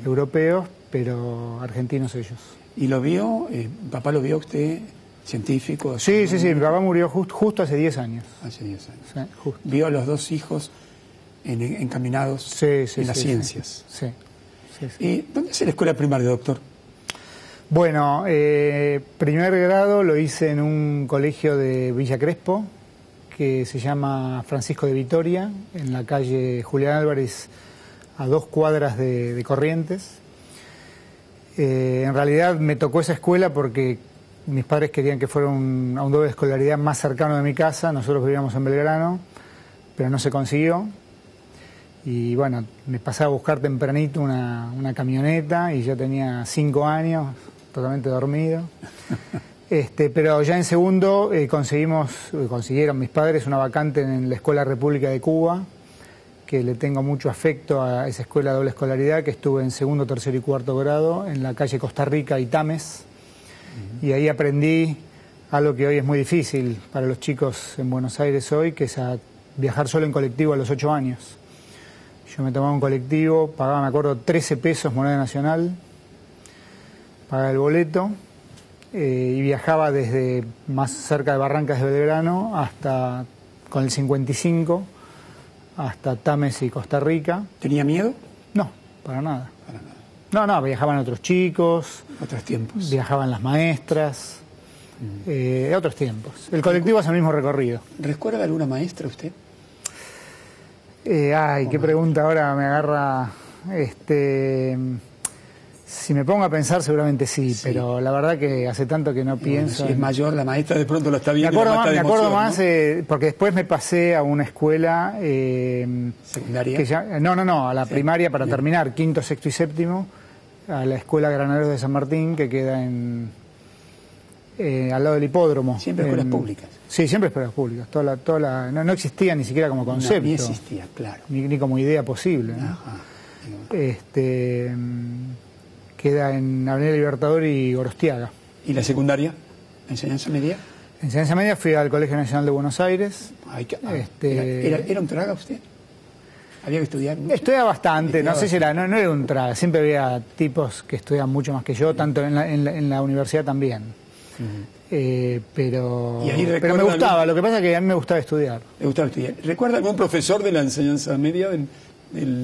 europeos, pero argentinos ellos. ¿Y lo vio? eh, ¿Papá lo vio usted científico? Sí, sí, sí, mi papá murió just- justo hace 10 años. Hace 10 años. Sí, justo. ¿Vio a los dos hijos en- encaminados Sí, sí, en las sí, ciencias? ¿Y dónde hace la escuela primaria, doctor? Bueno, eh, primer grado lo hice en un colegio de Villa Crespo, que se llama Francisco de Vitoria, en la calle Julián Álvarez, a dos cuadras de, de Corrientes. Eh, en realidad me tocó esa escuela porque mis padres querían que fuera un- a un doble de escolaridad más cercano de mi casa, nosotros vivíamos en Belgrano, pero no se consiguió. Y bueno, me pasaba a buscar tempranito una, una camioneta y yo tenía cinco años, totalmente dormido. Este, pero ya en segundo eh, conseguimos, eh, consiguieron mis padres una vacante en la Escuela República de Cuba, que le tengo mucho afecto a esa escuela de doble escolaridad, que estuve en segundo, tercero y cuarto grado en la calle Costa Rica y Tames. Y ahí aprendí algo que hoy es muy difícil para los chicos en Buenos Aires hoy, que es a viajar solo en colectivo a los ocho años. Yo me tomaba un colectivo, pagaba, me acuerdo, 13 pesos moneda nacional, pagaba el boleto eh, y viajaba desde más cerca de Barrancas de Belgrano hasta con el 55 hasta Tames y Costa Rica. ¿Tenía miedo? No, para nada. No, no, viajaban otros chicos. Otros tiempos. Viajaban las maestras. Eh, otros tiempos. El colectivo hace el mismo recorrido. ¿Recuerda alguna maestra usted? Eh, ay, qué pregunta ahora me agarra. Este, si me pongo a pensar, seguramente sí, pero la verdad que hace tanto que no pienso. si es mayor, la maestra de pronto lo está viendo. Me acuerdo más, me acuerdo emoción, más ¿no? eh, porque después me pasé a una escuela. eh, ¿Secundaria? que ya- no, no, no, a la primaria para terminar, quinto, sexto y séptimo, a la escuela Granaderos de San Martín, que queda en. Eh, al lado del hipódromo. Siempre escuelas En- públicas. Sí, siempre escuelas públicas. Toda la, toda la- no, no existía ni siquiera como concepto. ni existía, claro. Ni, ni como idea posible. ¿no? Este, mm, queda en Avenida Libertador y Gorostiaga. ¿Y la secundaria? ¿Enseñanza media? Enseñanza media fui al Colegio Nacional de Buenos Aires. Ay, que- ah, Este- ¿Era, era- era un traga usted? ¿Había que estudiar? mucho? Estudiaba bastante, no sé si era, no, no era un traga, siempre había tipos que estudian mucho más que yo, tanto en la, en la- en la universidad también. Eh, pero, pero me gustaba, algún- lo que pasa es que a mí me gustaba estudiar. ¿Le gustaba estudiar? ¿Recuerda algún profesor de la enseñanza media del, del-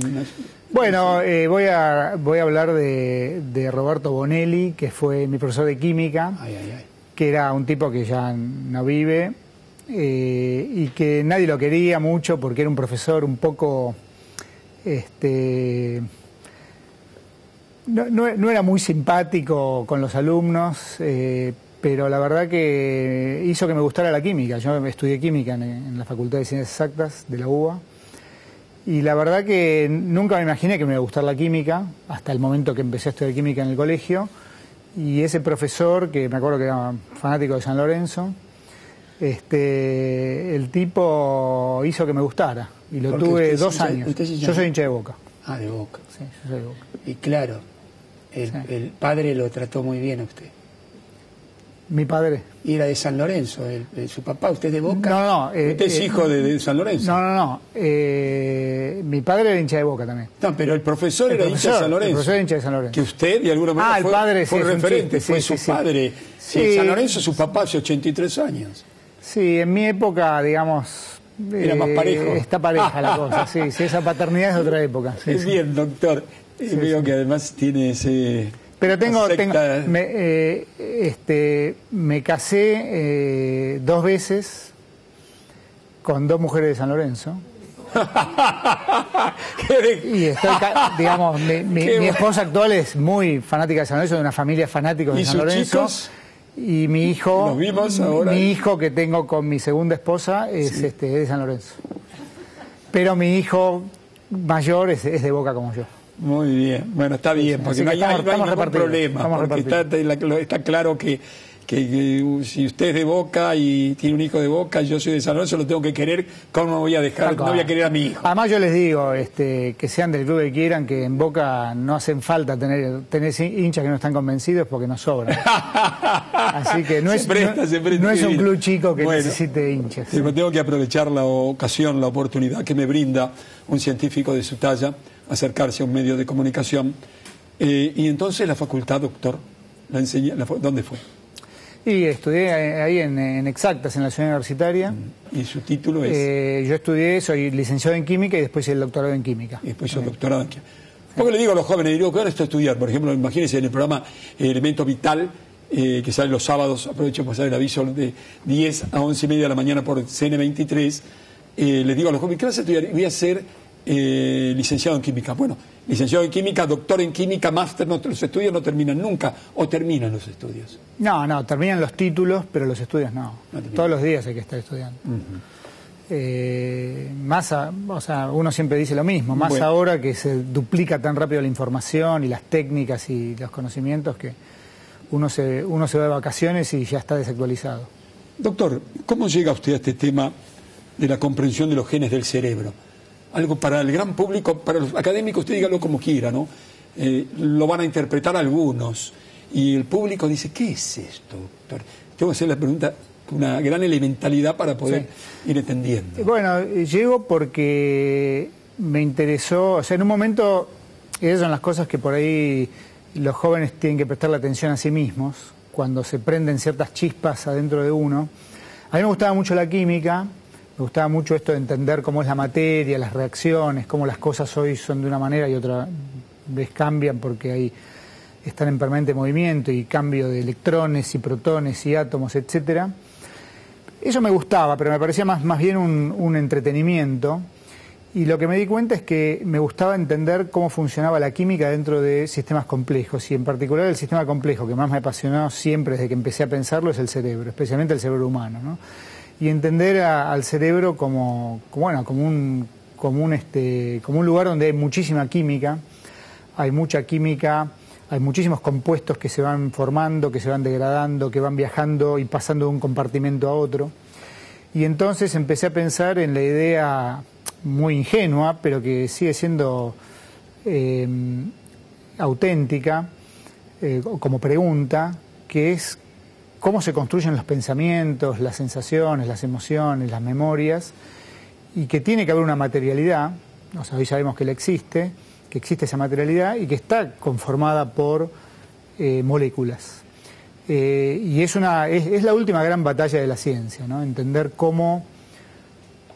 Bueno, eh, voy, a, voy a hablar de, de Roberto Bonelli, que fue mi profesor de química, que era un tipo que ya no vive eh, y que nadie lo quería mucho porque era un profesor un poco... Este, no, no- no era muy simpático con los alumnos, eh, pero la verdad que hizo que me gustara la química. Yo estudié química en, en la Facultad de Ciencias Exactas de la UBA. Y la verdad que nunca me imaginé que me iba a gustar la química, hasta el momento que empecé a estudiar química en el colegio. Y ese profesor, que me acuerdo que era fanático de San Lorenzo, este, el tipo hizo que me gustara. Y lo Porque tuve dos hincha- años. Yo soy hincha de boca. Ah, de Boca. Sí, yo soy de boca. Y claro, el, el padre lo trató muy bien a usted. Mi padre. Y era de San Lorenzo, el- el- su papá, usted es de Boca. No, no, eh, usted es eh, hijo de, de San Lorenzo. No, no, no. Eh, mi padre era hincha de boca también. No, pero el profesor El era hincha de San Lorenzo. el profesor era hincha de San Lorenzo. Que usted, de alguna manera, Ah, el padre, sí, fue un referente, chiste, fue sí, su sí, sí. padre. Sí. San Lorenzo, su papá hace 83 años. Sí, en mi época, digamos. Era más parejo. Está pareja la cosa, sí, sí, esa paternidad es de otra época. sí, es sí. bien, doctor. Eh, Veo que además tiene ese. Pero tengo, tengo me, eh, este, me casé eh, dos veces con dos mujeres de San Lorenzo. y estoy, digamos, mi, esposa actual es muy fanática de San Lorenzo, de una familia fanática de ¿Y San sus Lorenzo. chicos? Y mi hijo, Los vimos ahora. mi hijo que tengo con mi segunda esposa es este, es de San Lorenzo. Pero mi hijo mayor es, es de Boca como yo. Muy bien, bueno, está bien, porque no hay, estamos- no hay ningún repartidos, problema, porque está, está- claro que, que- que, si usted es de Boca y tiene un hijo de Boca y yo soy de San Lorenzo, lo tengo que querer, ¿cómo me voy a dejar? No voy a querer a mi hijo. Además yo les digo este, que sean del club que quieran, que en Boca no hacen falta tener, tener hinchas que no están convencidos porque nos sobran. Así que no es, presta, no- no es un club chico que Bueno. necesite hinchas. Pero tengo que aprovechar la ocasión, la oportunidad que me brinda un científico de su talla, acercarse a un medio de comunicación. Eh, y entonces la facultad, doctor, la enseña, la ¿dónde fue? Y estudié eh, ahí en, en Exactas, en la ciudad universitaria. ¿Y su título es? Eh, yo estudié, soy licenciado en química y después el doctorado en química. Y después hizo doctorado en química. Porque le digo a los jóvenes, digo, ¿qué van a estudiar? Por ejemplo, imagínense en el programa Elemento Vital, eh, que sale los sábados, aprovecho para pasar el aviso de 10 a 11 y media de la mañana por CN23, eh, les digo a los jóvenes, ¿qué vas a estudiar? Voy a ser eh, licenciado en química. Bueno, licenciado en química, doctor en química, máster, no, los estudios no terminan nunca, o terminan los estudios. No, no, terminan los títulos, pero los estudios no. Todos los días hay que estar estudiando. Eh, más, a- o sea, uno siempre dice lo mismo, más Bueno. ahora que se duplica tan rápido la información y las técnicas y los conocimientos que uno se, uno se va de vacaciones y ya está desactualizado. Doctor, ¿cómo llega usted a este tema de la comprensión de los genes del cerebro? Algo para el gran público, para los académicos, usted dígalo como quiera, ¿no? Eh, lo van a interpretar algunos. Y el público dice, ¿qué es esto, doctor? Tengo que hacer la pregunta con una gran elementalidad para poder ir entendiendo. Bueno, llego porque me interesó, o sea, en un momento, esas son las cosas que por ahí los jóvenes tienen que prestarle atención a sí mismos, cuando se prenden ciertas chispas adentro de uno. A mí me gustaba mucho la química, me gustaba mucho esto de entender cómo es la materia, las reacciones, cómo las cosas hoy son de una manera y otra vez cambian porque hay, están en permanente movimiento y cambio de electrones y protones y átomos, etcétera. Eso me gustaba, pero me parecía más, más bien un, un entretenimiento. Y lo que me di cuenta es que me gustaba entender cómo funcionaba la química dentro de sistemas complejos y en particular el sistema complejo que más me apasionó siempre desde que empecé a pensarlo es el cerebro, especialmente el cerebro humano. ¿no? Y entender al cerebro como, bueno, como, un, como, un, este, como un lugar donde hay muchísima química, hay mucha química, hay muchísimos compuestos que se van formando, que se van degradando, que van viajando y pasando de un compartimento a otro. Y entonces empecé a pensar en la idea muy ingenua, pero que sigue siendo eh, auténtica eh, como pregunta, que es cómo se construyen los pensamientos, las sensaciones, las emociones, las memorias, y que tiene que haber una materialidad, o hoy sabemos que la existe, que existe esa materialidad y que está conformada por eh, moléculas. y es, una, es, la última gran batalla de la ciencia, ¿no? entender cómo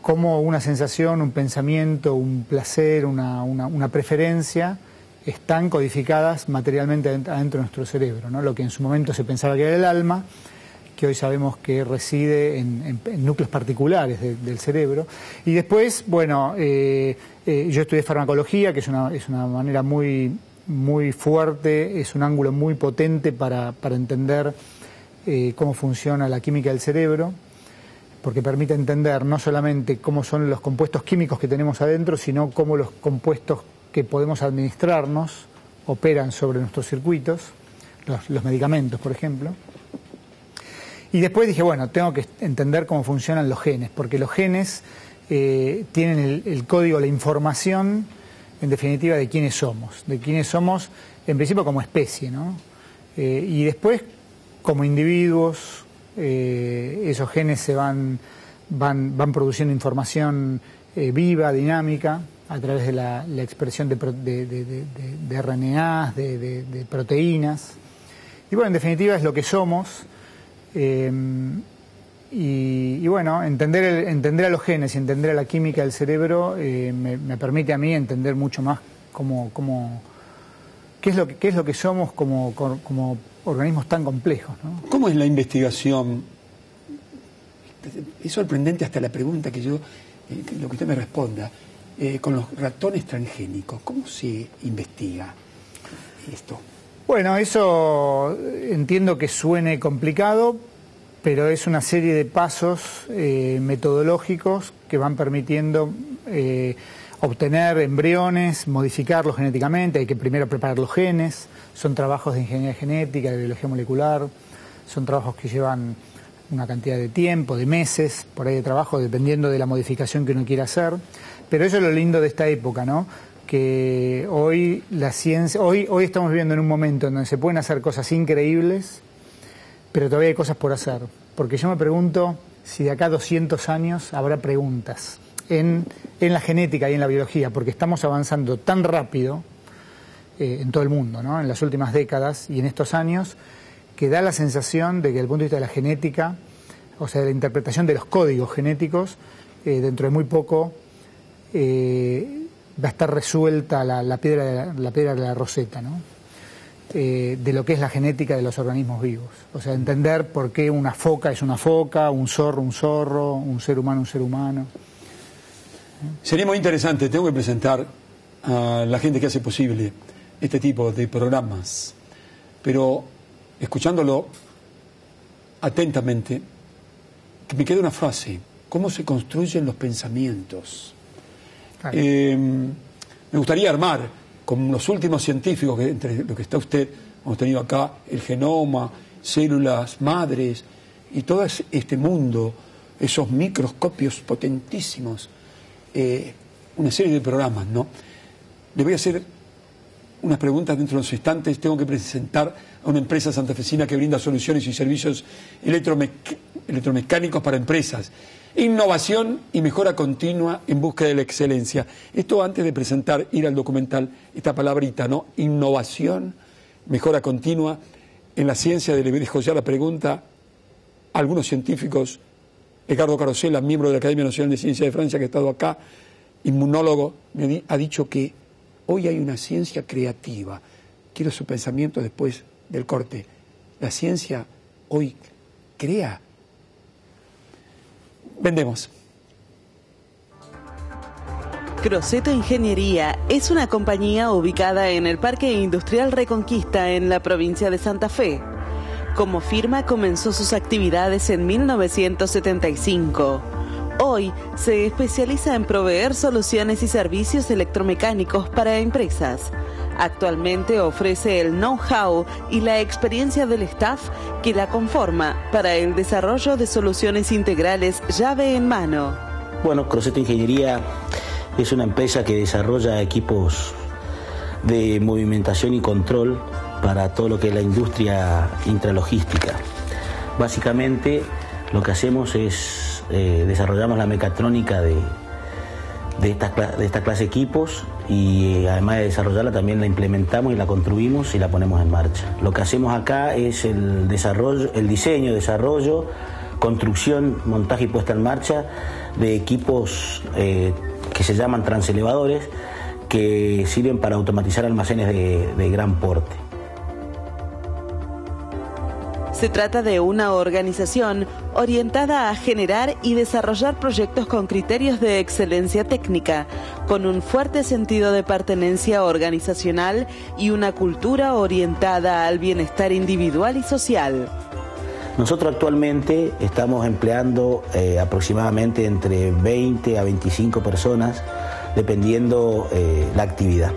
cómo una sensación, un pensamiento, un placer, una, una, preferencia están codificadas materialmente adentro de nuestro cerebro, ¿no? lo que en su momento se pensaba que era el alma, que hoy sabemos que reside en, núcleos particulares del cerebro. Y después, bueno, eh, eh, yo estudié farmacología, que es una, es una manera muy, muy fuerte, es un ángulo muy potente para, para entender eh, cómo funciona la química del cerebro porque permite entender no solamente cómo son los compuestos químicos que tenemos adentro, sino cómo los compuestos que podemos administrarnos operan sobre nuestros circuitos, los, medicamentos, por ejemplo. Y después dije, bueno, tengo que entender cómo funcionan los genes, porque los genes eh, tienen el, código, la información, en definitiva, de quiénes somos, de quiénes somos, en principio como especie, ¿no? Eh, y después como individuos, eh, esos genes se van, van, van produciendo información viva, dinámica, a través de la, expresión de, de, de, de RNAs, de, proteínas. Y bueno, en definitiva es lo que somos. Eh, y, bueno, entender, entender a los genes y entender a la química del cerebro me, permite a mí entender mucho más cómo, cómo, qué, es lo que, qué es lo que somos como, como organismos tan complejos. ¿Cómo es la investigación? Es sorprendente hasta la pregunta que yo, eh, lo que usted me responda, eh, con los ratones transgénicos, ¿cómo se investiga esto? Bueno, eso entiendo que suene complicado, pero es una serie de pasos eh, metodológicos que van permitiendo obtener embriones, modificarlos genéticamente, hay que primero preparar los genes, son trabajos de ingeniería genética, de biología molecular, son trabajos que llevan una cantidad de tiempo, de meses, por ahí de trabajo, dependiendo de la modificación que uno quiera hacer. Pero eso es lo lindo de esta época, ¿no? Que hoy la ciencia, hoy, estamos viviendo en un momento en donde se pueden hacer cosas increíbles, pero todavía hay cosas por hacer. Porque yo me pregunto si de acá a 200 años habrá preguntas en, en la genética y en la biología, porque estamos avanzando tan rápido eh, en todo el mundo, ¿no? en las últimas décadas y en estos años, que da la sensación de que desde el punto de vista de la genética, o sea, de la interpretación de los códigos genéticos, eh, dentro de muy poco eh, va a estar resuelta la, piedra de la, la, piedra de la roseta, ¿no? de lo que es la genética de los organismos vivos. O sea, entender por qué una foca es una foca, un zorro un zorro, un ser humano un ser humano. Sería muy interesante, tengo que presentar a la gente que hace posible este tipo de programas. Pero escuchándolo atentamente, me queda una frase, ¿cómo se construyen los pensamientos? Eh, me gustaría armar con los últimos científicos, que entre los que está usted, hemos tenido acá el genoma, células madres y todo este mundo, esos microscopios potentísimos, eh, una serie de programas, ¿no? Le voy a hacer unas preguntas dentro de unos instantes. Tengo que presentar a una empresa santafesina que brinda soluciones y servicios electromecánicos para empresas. Innovación y mejora continua en busca de la excelencia. Esto antes de presentar, ir al documental, esta palabrita, ¿no? Innovación, mejora continua. En la ciencia le dejo ya la pregunta algunos científicos. Ricardo Carosella, miembro de la Academia Nacional de Ciencia de Francia, que ha estado acá, inmunólogo, me ha dicho que hoy hay una ciencia creativa. Quiero su pensamiento después del corte. La ciencia hoy crea Vendemos. Croceto Ingeniería es una compañía ubicada en el Parque Industrial Reconquista en la provincia de Santa Fe. Como firma comenzó sus actividades en 1975. Hoy se especializa en proveer soluciones y servicios electromecánicos para empresas. Actualmente ofrece el know-how y la experiencia del staff que la conforma para el desarrollo de soluciones integrales llave en mano. Bueno, Croceto Ingeniería es una empresa que desarrolla equipos de movimentación y control para todo lo que es la industria intralogística. Básicamente lo que hacemos es eh, desarrollamos la mecatrónica de, de, esta, de esta clase de equipos y eh, además de desarrollarla también la implementamos y la construimos y la ponemos en marcha. Lo que hacemos acá es el desarrollo, el diseño, desarrollo, construcción, montaje y puesta en marcha de equipos eh, que se llaman transelevadores que sirven para automatizar almacenes de gran porte. Se trata de una organización orientada a generar y desarrollar proyectos con criterios de excelencia técnica, con un fuerte sentido de pertenencia organizacional y una cultura orientada al bienestar individual y social. Nosotros actualmente estamos empleando eh, aproximadamente entre 20 a 25 personas, dependiendo eh, la actividad.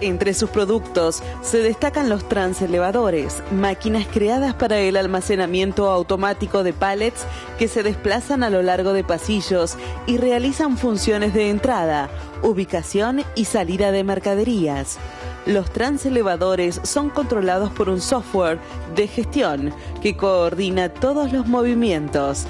Entre sus productos se destacan los transelevadores, máquinas creadas para el almacenamiento automático de pallets que se desplazan a lo largo de pasillos y realizan funciones de entrada, ubicación y salida de mercaderías. Los transelevadores son controlados por un software de gestión que coordina todos los movimientos.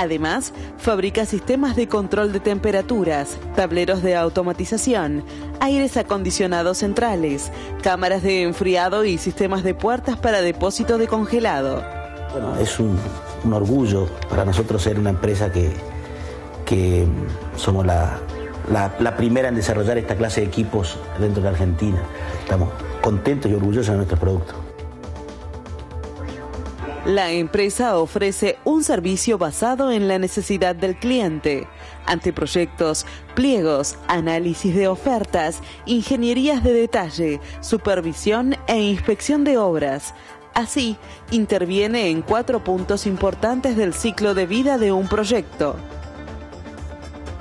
Además, fabrica sistemas de control de temperaturas, tableros de automatización, aires acondicionados centrales, cámaras de enfriado y sistemas de puertas para depósito de congelado. Bueno, es un, orgullo para nosotros ser una empresa que, que somos la, la primera en desarrollar esta clase de equipos dentro de Argentina. Estamos contentos y orgullosos de nuestros productos. La empresa ofrece un servicio basado en la necesidad del cliente, anteproyectos, pliegos, análisis de ofertas, ingenierías de detalle, supervisión e inspección de obras. Así, interviene en cuatro puntos importantes del ciclo de vida de un proyecto.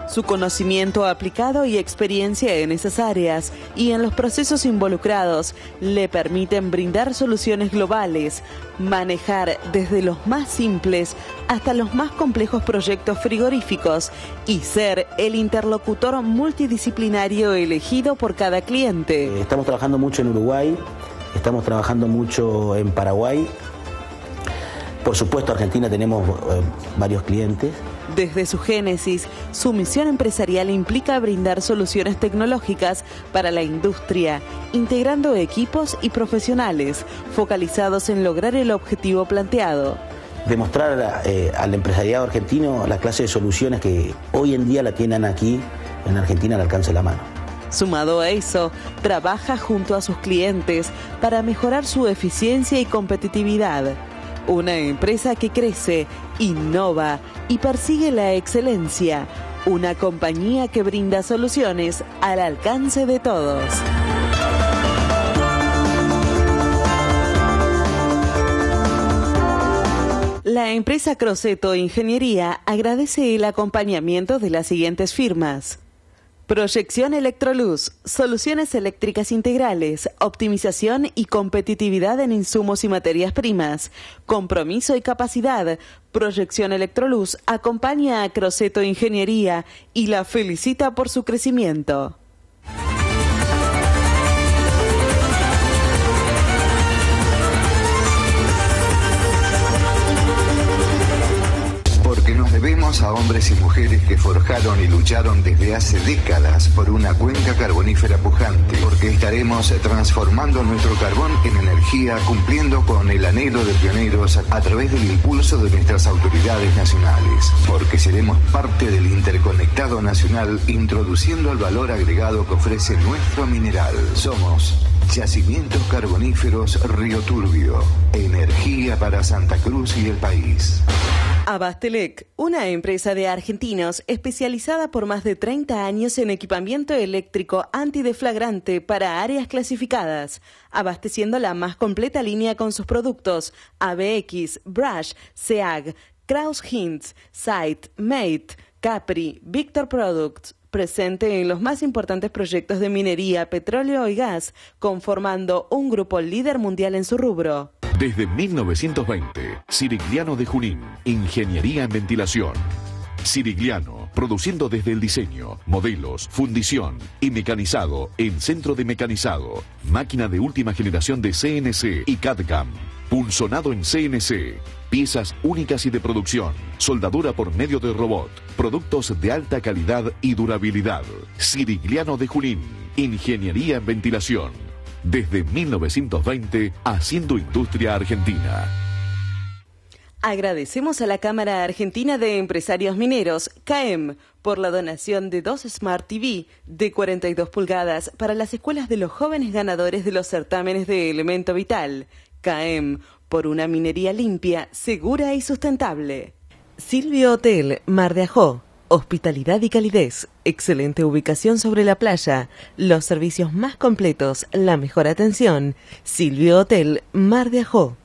Su conocimiento aplicado y experiencia en esas áreas y en los procesos involucrados le permiten brindar soluciones globales, manejar desde los más simples hasta los más complejos proyectos frigoríficos y ser el interlocutor multidisciplinario elegido por cada cliente. Estamos trabajando mucho en Uruguay, estamos trabajando mucho en Paraguay. Por supuesto, Argentina tenemos eh, varios clientes. Desde su génesis, su misión empresarial implica brindar soluciones tecnológicas para la industria, integrando equipos y profesionales focalizados en lograr el objetivo planteado. Demostrar eh, al empresariado argentino la clase de soluciones que hoy en día la tienen aquí en Argentina al alcance de la mano. Sumado a eso, trabaja junto a sus clientes para mejorar su eficiencia y competitividad una empresa que crece, innova y persigue la excelencia. Una compañía que brinda soluciones al alcance de todos. La empresa Croceto Ingeniería agradece el acompañamiento de las siguientes firmas. Proyección Electroluz, soluciones eléctricas integrales, optimización y competitividad en insumos y materias primas, compromiso y capacidad. Proyección Electroluz acompaña a Croceto Ingeniería y la felicita por su crecimiento. A hombres y mujeres que forjaron y lucharon desde hace décadas por una cuenca carbonífera pujante, porque estaremos transformando nuestro carbón en energía cumpliendo con el anhelo de pioneros a través del impulso de nuestras autoridades nacionales, porque seremos parte del interconectado nacional introduciendo el valor agregado que ofrece nuestro mineral. Somos Yacimientos Carboníferos Río Turbio, energía para Santa Cruz y el país. Abastelec, una empresa de argentinos especializada por más de 30 años en equipamiento eléctrico antideflagrante para áreas clasificadas, abasteciendo la más completa línea con sus productos ABX, Brush, SEAG, Kraus Hints, Site, Mate, Capri, Victor Products, presente en los más importantes proyectos de minería, petróleo y gas, conformando un grupo líder mundial en su rubro. Desde 1920, Sirigliano de Junín, Ingeniería en Ventilación. Sirigliano, produciendo desde el diseño, modelos, fundición y mecanizado en centro de mecanizado, máquina de última generación de CNC y CAD-CAM, pulsonado en CNC, piezas únicas y de producción, soldadura por medio de robot, productos de alta calidad y durabilidad. Sirigliano de Junín, Ingeniería en Ventilación desde 1920 haciendo industria argentina. Agradecemos a la Cámara Argentina de Empresarios Mineros, CAEM, por la donación de dos Smart TV de 42 pulgadas para las escuelas de los jóvenes ganadores de los certámenes de Elemento Vital. CAEM, por una minería limpia, segura y sustentable. Silvio Hotel, Mar de Ajó Hospitalidad y calidez, excelente ubicación sobre la playa, los servicios más completos, la mejor atención. Silvio Hotel, Mar de Ajó.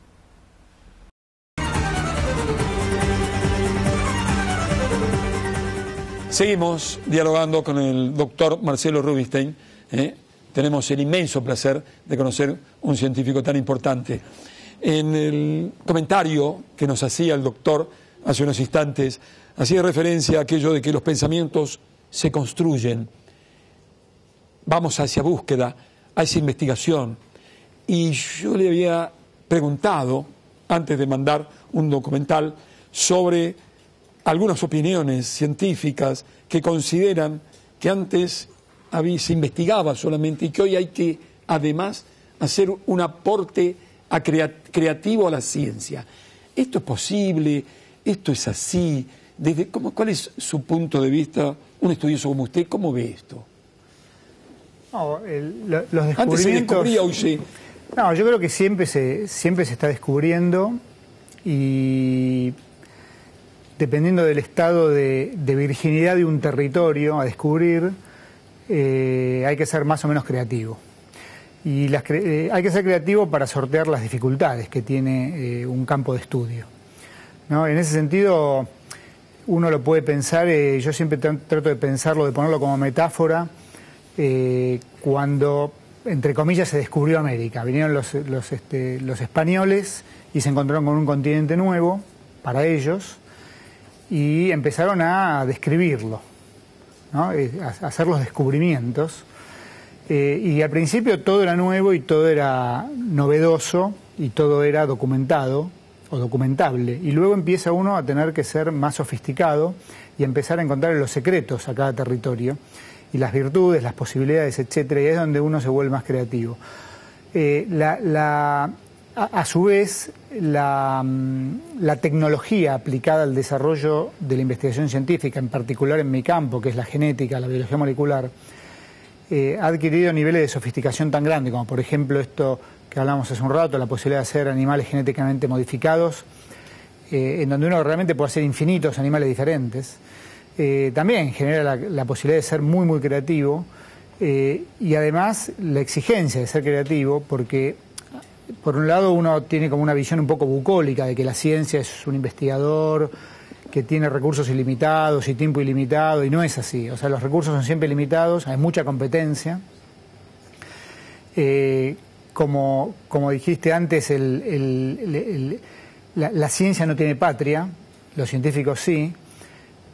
Seguimos dialogando con el doctor Marcelo Rubinstein. ¿eh? Tenemos el inmenso placer de conocer un científico tan importante. En el comentario que nos hacía el doctor hace unos instantes, hacía referencia a aquello de que los pensamientos se construyen, vamos hacia búsqueda, a esa investigación. Y yo le había preguntado, antes de mandar un documental, sobre algunas opiniones científicas que consideran que antes se investigaba solamente y que hoy hay que además hacer un aporte creativo a la ciencia. ¿Esto es posible? ¿Esto es así? Desde, ¿Cuál es su punto de vista, un estudioso como usted, cómo ve esto? No, los descubrimientos... Antes se descubría, hoy No, yo creo que siempre se, siempre se está descubriendo y dependiendo del estado de, virginidad de un territorio a descubrir, eh, hay que ser más o menos creativo. Y las, eh, hay que ser creativo para sortear las dificultades que tiene eh, un campo de estudio. ¿No? En ese sentido, uno lo puede pensar, eh, yo siempre trato de pensarlo, de ponerlo como metáfora, eh, cuando, entre comillas, se descubrió América. Vinieron los, los, este, los españoles y se encontraron con un continente nuevo para ellos y empezaron a describirlo. Eh, a hacer los descubrimientos. y al principio todo era nuevo y todo era novedoso y todo era documentado documentable. Y luego empieza uno a tener que ser más sofisticado y empezar a encontrar los secretos a cada territorio y las virtudes, las posibilidades, etcétera, y es donde uno se vuelve más creativo. Eh, a, su vez, la, mm, la, tecnología aplicada al desarrollo de la investigación científica, en particular en mi campo, que es la genética, la biología molecular, eh, ha adquirido niveles de sofisticación tan grandes, como por ejemplo esto que hablamos hace un rato, la posibilidad de hacer animales genéticamente modificados, eh, en donde uno realmente puede hacer infinitos animales diferentes. Eh, también genera la, posibilidad de ser muy, muy creativo eh, y además la exigencia de ser creativo, porque por un lado uno tiene como una visión un poco bucólica de que la ciencia es un investigador que tiene recursos ilimitados y tiempo ilimitado, y no es así. O sea, los recursos son siempre limitados, hay mucha competencia. Como, como dijiste antes, la, la ciencia no tiene patria, los científicos sí,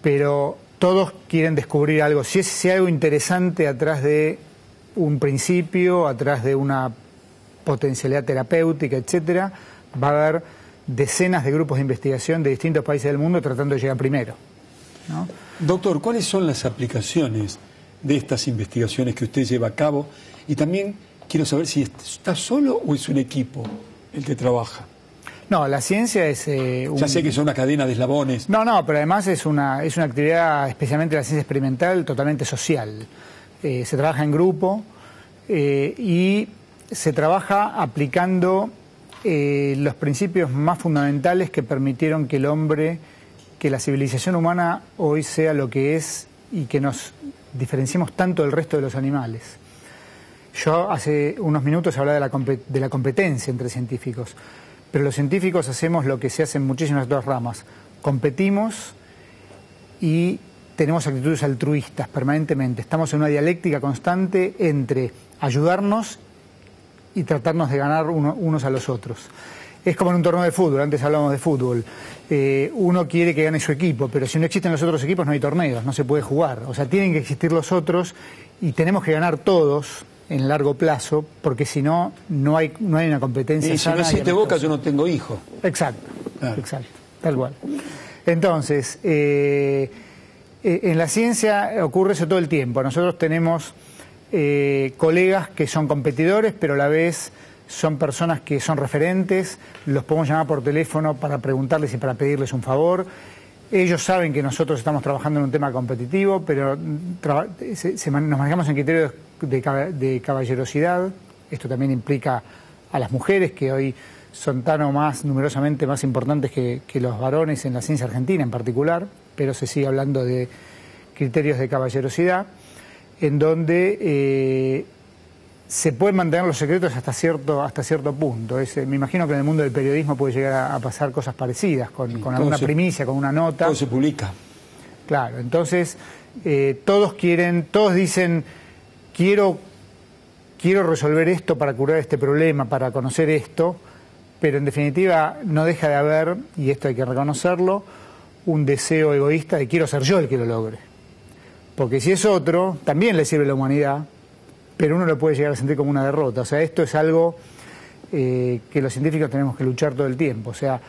pero todos quieren descubrir algo. Si es algo interesante atrás de un principio, atrás de una potencialidad terapéutica, etcétera, va a haber decenas de grupos de investigación de distintos países del mundo tratando de llegar primero. Doctor, ¿cuáles son las aplicaciones de estas investigaciones que usted lleva a cabo? Y también quiero saber si está solo o es un equipo el que trabaja. No, la ciencia es... Eh, Ya sé que es una cadena de eslabones. No, no, pero además es una, es una actividad, especialmente la ciencia experimental, totalmente social. Eh, se trabaja en grupo eh, y se trabaja aplicando los principios más fundamentales que permitieron que el hombre, que la civilización humana hoy sea lo que es y que nos diferenciemos tanto del resto de los animales. Yo hace unos minutos hablaba de la, de la competencia entre científicos. Pero los científicos hacemos lo que se hace en muchísimas otras ramas. Competimos y tenemos actitudes altruistas permanentemente. Estamos en una dialéctica constante entre ayudarnos y tratarnos de ganar unos a los otros. Es como en un torneo de fútbol, antes hablábamos de fútbol. Eh, uno quiere que gane su equipo, pero si no existen los otros equipos no hay torneos, no se puede jugar. O sea, tienen que existir los otros y tenemos que ganar todos en largo plazo, porque si no, no hay, no hay una competencia. Y si no existe Boca, yo no tengo hijo. Exacto, exacto, tal cual. Entonces, eh, eh, en la ciencia ocurre eso todo el tiempo. Nosotros tenemos eh, colegas que son competidores, pero a la vez son personas que son referentes, los podemos llamar por teléfono para preguntarles y para pedirles un favor. Ellos saben que nosotros estamos trabajando en un tema competitivo, pero nos manejamos en criterios de, caballerosidad. Esto también implica a las mujeres que hoy son tan o más numerosamente más importantes que, los varones en la ciencia argentina en particular, pero se sigue hablando de criterios de caballerosidad, en donde eh, se pueden mantener los secretos hasta cierto, hasta cierto punto. me imagino que en el mundo del periodismo puede llegar a, pasar cosas parecidas, con, alguna primicia, con una nota. Todo se publica. Claro, entonces eh, todos quieren, todos dicen quiero, quiero resolver esto para curar este problema, para conocer esto, pero en definitiva no deja de haber, y esto hay que reconocerlo, un deseo egoísta de quiero ser yo el que lo logre. Porque si es otro, también le sirve a la humanidad, pero uno lo puede llegar a sentir como una derrota. O sea, esto es algo eh, que los científicos tenemos que luchar todo el tiempo. O sea,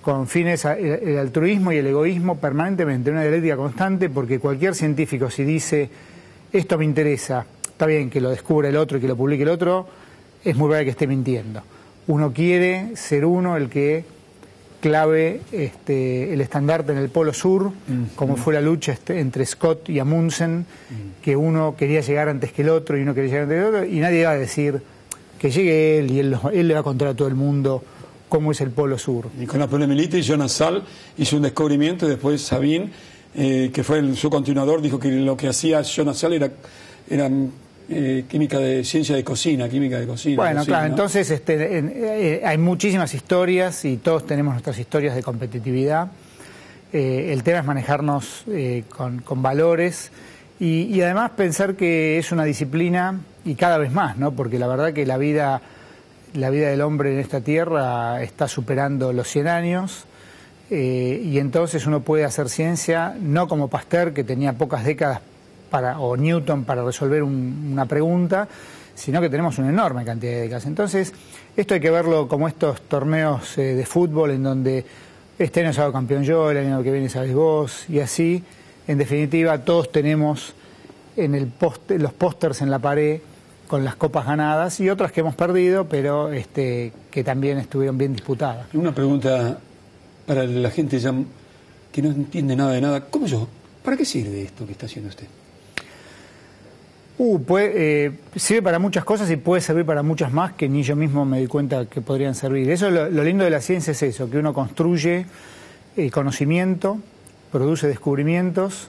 con fines el altruismo y el egoísmo permanentemente, una dialéctica constante, porque cualquier científico si dice esto me interesa, está bien que lo descubra el otro y que lo publique el otro, es muy probable que esté mintiendo. Uno quiere ser uno el que clave este, el estandarte en el Polo Sur, mm, como fue la lucha este, entre Scott y Amundsen, mm. que uno quería llegar antes que el otro y uno quería llegar antes que el otro, y nadie va a decir que llegue él y él, le va a contar a todo el mundo cómo es el Polo Sur. Y con la y Jonas Sal hizo un descubrimiento y después Sabine, eh, que fue su continuador, dijo que lo que hacía Jonas Sal era, era eh, química de ciencia de cocina, química de cocina. Bueno, claro, entonces este, eh, hay muchísimas historias y todos tenemos nuestras historias de competitividad. Eh, el tema es manejarnos con, valores y, además pensar que es una disciplina y cada vez más, ¿no? Porque la verdad que la vida, la vida del hombre en esta tierra está superando los 100 años. y entonces uno puede hacer ciencia no como Pasteur, que tenía pocas décadas o Newton para resolver una pregunta, sino que tenemos una enorme cantidad de décadas. Entonces, esto hay que verlo como estos torneos eh, de fútbol en donde este año salgo campeón yo, el año que viene sabes vos, y así, en definitiva, todos tenemos en el los pósters en la pared con las copas ganadas y otras que hemos perdido, pero este, que también estuvieron bien disputadas. Una pregunta para la gente ya que no entiende nada de nada. ¿Cómo yo? ¿Para qué sirve esto que está haciendo usted? Uh, eh, sirve para muchas cosas y puede servir para muchas más que ni yo mismo me di cuenta que podrían servir. Eso lo, lindo de la ciencia es eso, que uno construye el conocimiento, produce descubrimientos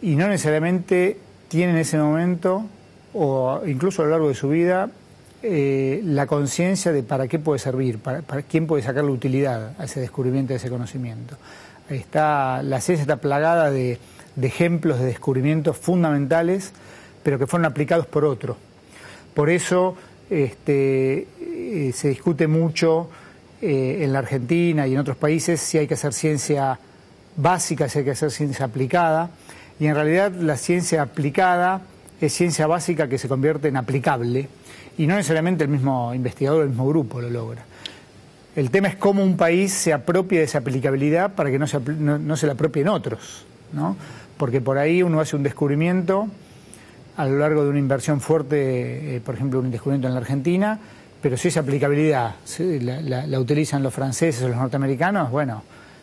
y no necesariamente tiene en ese momento o incluso a lo largo de su vida eh, la conciencia de para qué puede servir, para, quién puede sacarle utilidad a ese descubrimiento, a ese conocimiento. Está, la ciencia está plagada de ejemplos de descubrimientos fundamentales, pero que fueron aplicados por otro. Por eso este, eh, se discute mucho eh, en la Argentina y en otros países si hay que hacer ciencia básica, si hay que hacer ciencia aplicada, y en realidad la ciencia aplicada es ciencia básica que se convierte en aplicable, y no necesariamente el mismo investigador el mismo grupo lo logra. El tema es cómo un país se apropia de esa aplicabilidad para que no se, no, se la apropien otros, ¿no? Porque por ahí uno hace un descubrimiento a lo largo de una inversión fuerte, eh, por ejemplo, un descubrimiento en la Argentina, pero si esa aplicabilidad la, utilizan los franceses o los norteamericanos, bueno,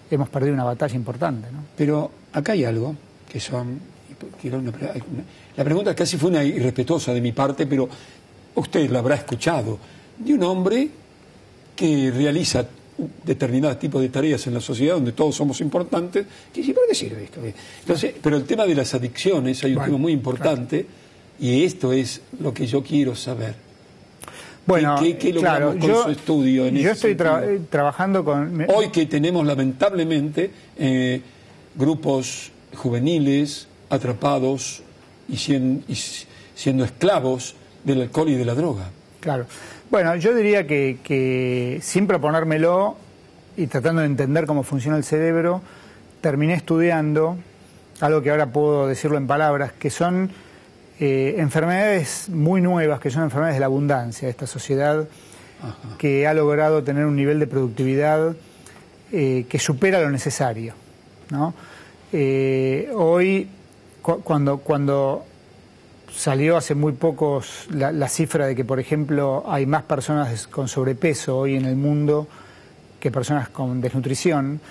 hemos perdido una batalla importante. ¿no? Pero acá hay algo que son... la pregunta casi fue una irrespetuosa de mi parte, pero usted la habrá escuchado, de un hombre que realiza determinados tipos de tareas en la sociedad donde todos somos importantes, que dice, ¿para qué sirve esto? Entonces, pero el tema de las adicciones hay un tema muy importante y esto es lo que yo quiero saber. Bueno, ¿Qué, qué, claro, con yo, su estudio en Yo estoy trabajando con... Hoy que tenemos lamentablemente eh, grupos juveniles atrapados y, siendo esclavos del alcohol y de la droga. Claro. Bueno, yo diría que, que sin proponérmelo y tratando de entender cómo funciona el cerebro, terminé estudiando algo que ahora puedo decirlo en palabras, que son eh, enfermedades muy nuevas, que son enfermedades de la abundancia, de esta sociedad que ha logrado tener un nivel de productividad eh, que supera lo necesario. Eh, hoy, cuando, cuando salió hace muy pocos la, cifra de que, por ejemplo, hay más personas con sobrepeso hoy en el mundo que personas con desnutrición,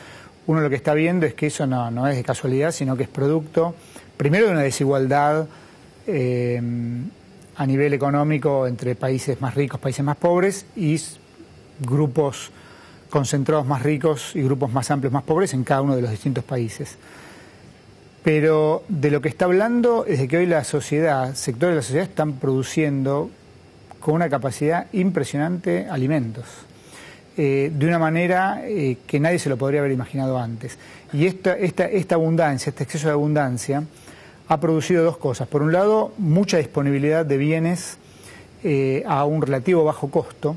uno lo que está viendo es que eso no, no es de casualidad, sino que es producto, primero, de una desigualdad eh, a nivel económico entre países más ricos, países más pobres y grupos concentrados más ricos y grupos más amplios, más pobres en cada uno de los distintos países. Pero de lo que está hablando es de que hoy la sociedad, sectores de la sociedad están produciendo con una capacidad impresionante alimentos, eh, de una manera eh, que nadie se lo podría haber imaginado antes. Y esta, esta, esta abundancia, este exceso de abundancia, ha producido dos cosas. Por un lado, mucha disponibilidad de bienes eh, a un relativo bajo costo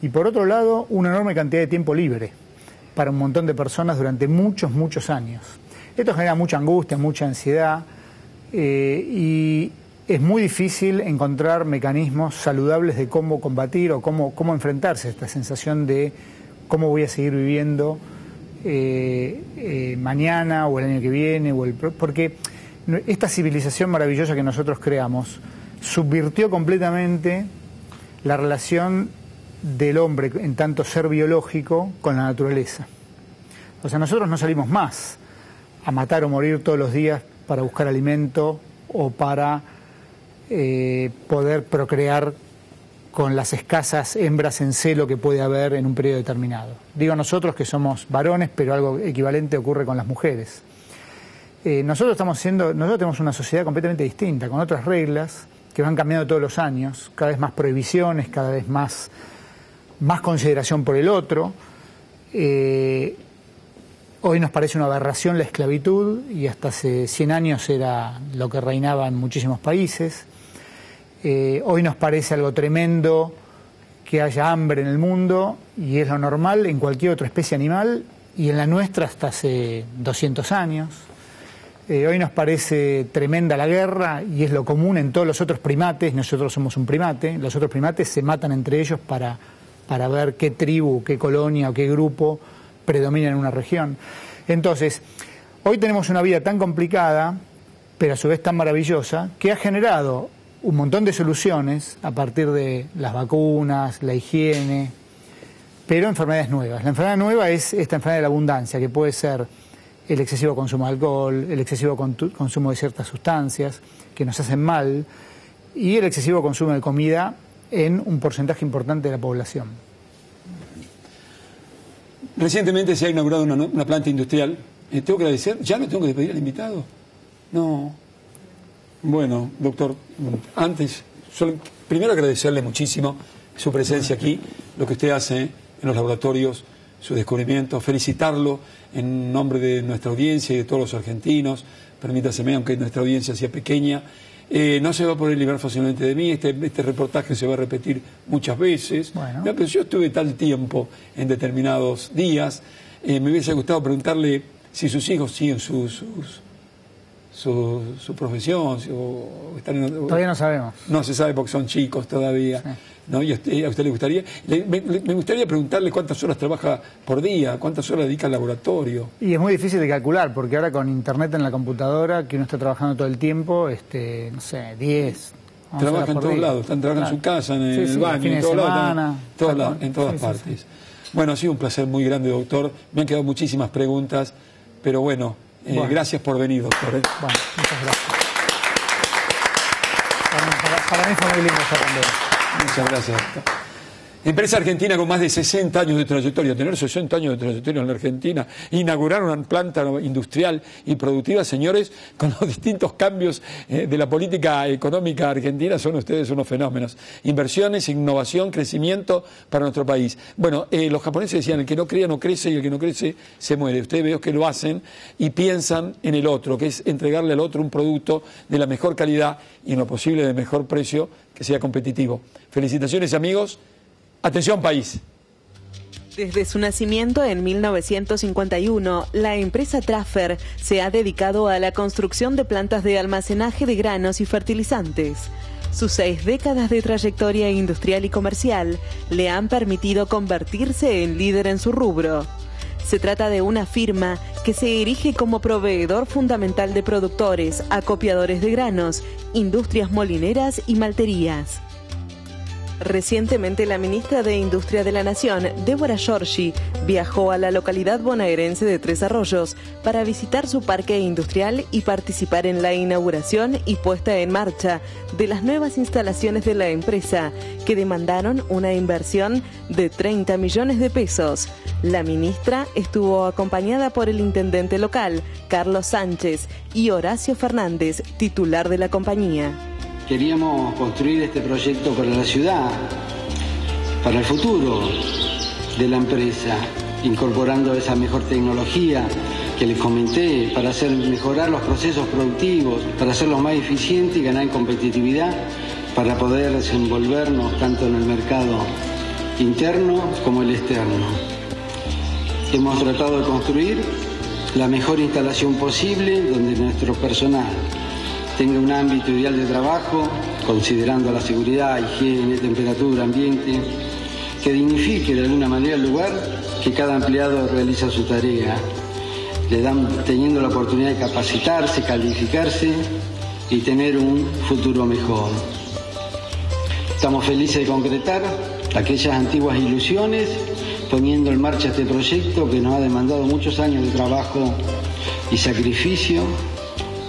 y por otro lado, una enorme cantidad de tiempo libre para un montón de personas durante muchos, muchos años. Esto genera mucha angustia, mucha ansiedad eh, y es muy difícil encontrar mecanismos saludables de cómo combatir o cómo, cómo enfrentarse a esta sensación de cómo voy a seguir viviendo eh, mañana o el año que viene, o el, porque esta civilización maravillosa que nosotros creamos subvirtió completamente la relación del hombre en tanto ser biológico con la naturaleza. O sea, nosotros no salimos más a matar o morir todos los días para buscar alimento o para eh, poder procrear con las escasas hembras en celo que puede haber en un periodo determinado. Digo nosotros que somos varones, pero algo equivalente ocurre con las mujeres. Eh, nosotros estamos siendo, nosotros tenemos una sociedad completamente distinta, con otras reglas que van cambiando todos los años, cada vez más prohibiciones, cada vez más, más consideración por el otro. Eh, hoy nos parece una aberración la esclavitud y hasta hace 100 años era lo que reinaba en muchísimos países. Eh, hoy nos parece algo tremendo que haya hambre en el mundo y es lo normal en cualquier otra especie animal y en la nuestra hasta hace 200 años. Eh, hoy nos parece tremenda la guerra y es lo común en todos los otros primates, nosotros somos un primate, los otros primates se matan entre ellos para, para ver qué tribu, qué colonia o qué grupo predomina en una región. Entonces, hoy tenemos una vida tan complicada, pero a su vez tan maravillosa, que ha generado un montón de soluciones a partir de las vacunas, la higiene, pero enfermedades nuevas. La enfermedad nueva es esta enfermedad de la abundancia, que puede ser el excesivo consumo de alcohol, el excesivo consumo de ciertas sustancias que nos hacen mal y el excesivo consumo de comida en un porcentaje importante de la población. Recientemente se ha inaugurado una, planta industrial. Eh, ¿Tengo que agradecer? ¿Ya no tengo que despedir al invitado? No. Bueno, doctor, antes, primero agradecerle muchísimo su presencia aquí, lo que usted hace en los laboratorios su descubrimiento, felicitarlo en nombre de nuestra audiencia y de todos los argentinos. Permítaseme, aunque nuestra audiencia sea pequeña, eh, no se va a poder librar fácilmente de mí, este, este reportaje se va a repetir muchas veces. pero yo estuve tal tiempo en determinados días, eh, me hubiese gustado preguntarle si sus hijos siguen sus, su, su, profesión. todavía no sabemos. No se sabe porque son chicos todavía. ¿No? ¿Y a usted, le gustaría? me, gustaría preguntarle cuántas horas trabaja por día, cuántas horas dedica al laboratorio. Y es muy difícil de calcular, porque ahora con internet en la computadora, que uno está trabajando todo el tiempo, este, no sé, 10. Trabaja en todos lados, están trabajando en su casa, en el baño, en, todos lados, en todas partes. Bueno, ha sido un placer muy grande, doctor. Me han quedado muchísimas preguntas, pero bueno, eh, gracias por venir, doctor. ¿eh? Bueno, muchas gracias. Para, mí fue muy lindo estar Muchas gracias. Empresa argentina con más de 60 años de trayectoria, tener 60 años de trayectoria en la Argentina, inaugurar una planta industrial y productiva, señores, con los distintos cambios eh, de la política económica argentina, son ustedes unos fenómenos. Inversiones, innovación, crecimiento para nuestro país. Bueno, eh, los japoneses decían, el que no crea no crece y el que no crece se muere. Ustedes veo que lo hacen y piensan en el otro, que es entregarle al otro un producto de la mejor calidad y en lo posible de mejor precio que sea competitivo. Felicitaciones amigos. Atención país. Desde su nacimiento en 1951, la empresa Traffer se ha dedicado a la construcción de plantas de almacenaje de granos y fertilizantes. Sus seis décadas de trayectoria industrial y comercial le han permitido convertirse en líder en su rubro. Se trata de una firma que se erige como proveedor fundamental de productores, acopiadores de granos, industrias molineras y malterías. Recientemente la ministra de Industria de la Nación, Débora Giorgi, viajó a la localidad bonaerense de Tres Arroyos para visitar su parque industrial y participar en la inauguración y puesta en marcha de las nuevas instalaciones de la empresa, que demandaron una inversión de 30 millones de pesos. La ministra estuvo acompañada por el intendente local, Carlos Sánchez, y Horacio Fernández, titular de la compañía. Queríamos construir este proyecto para la ciudad, para el futuro de la empresa, incorporando esa mejor tecnología que les comenté, para hacer mejorar los procesos productivos, para hacerlos más eficientes y ganar en competitividad, para poder desenvolvernos tanto en el mercado interno como el externo. Hemos tratado de construir la mejor instalación posible donde nuestro personal tenga un ámbito ideal de trabajo, considerando la seguridad, higiene, temperatura, ambiente, que dignifique de alguna manera el lugar que cada empleado realiza su tarea, le dan, teniendo la oportunidad de capacitarse, calificarse y tener un futuro mejor. Estamos felices de concretar aquellas antiguas ilusiones, poniendo en marcha este proyecto que nos ha demandado muchos años de trabajo y sacrificio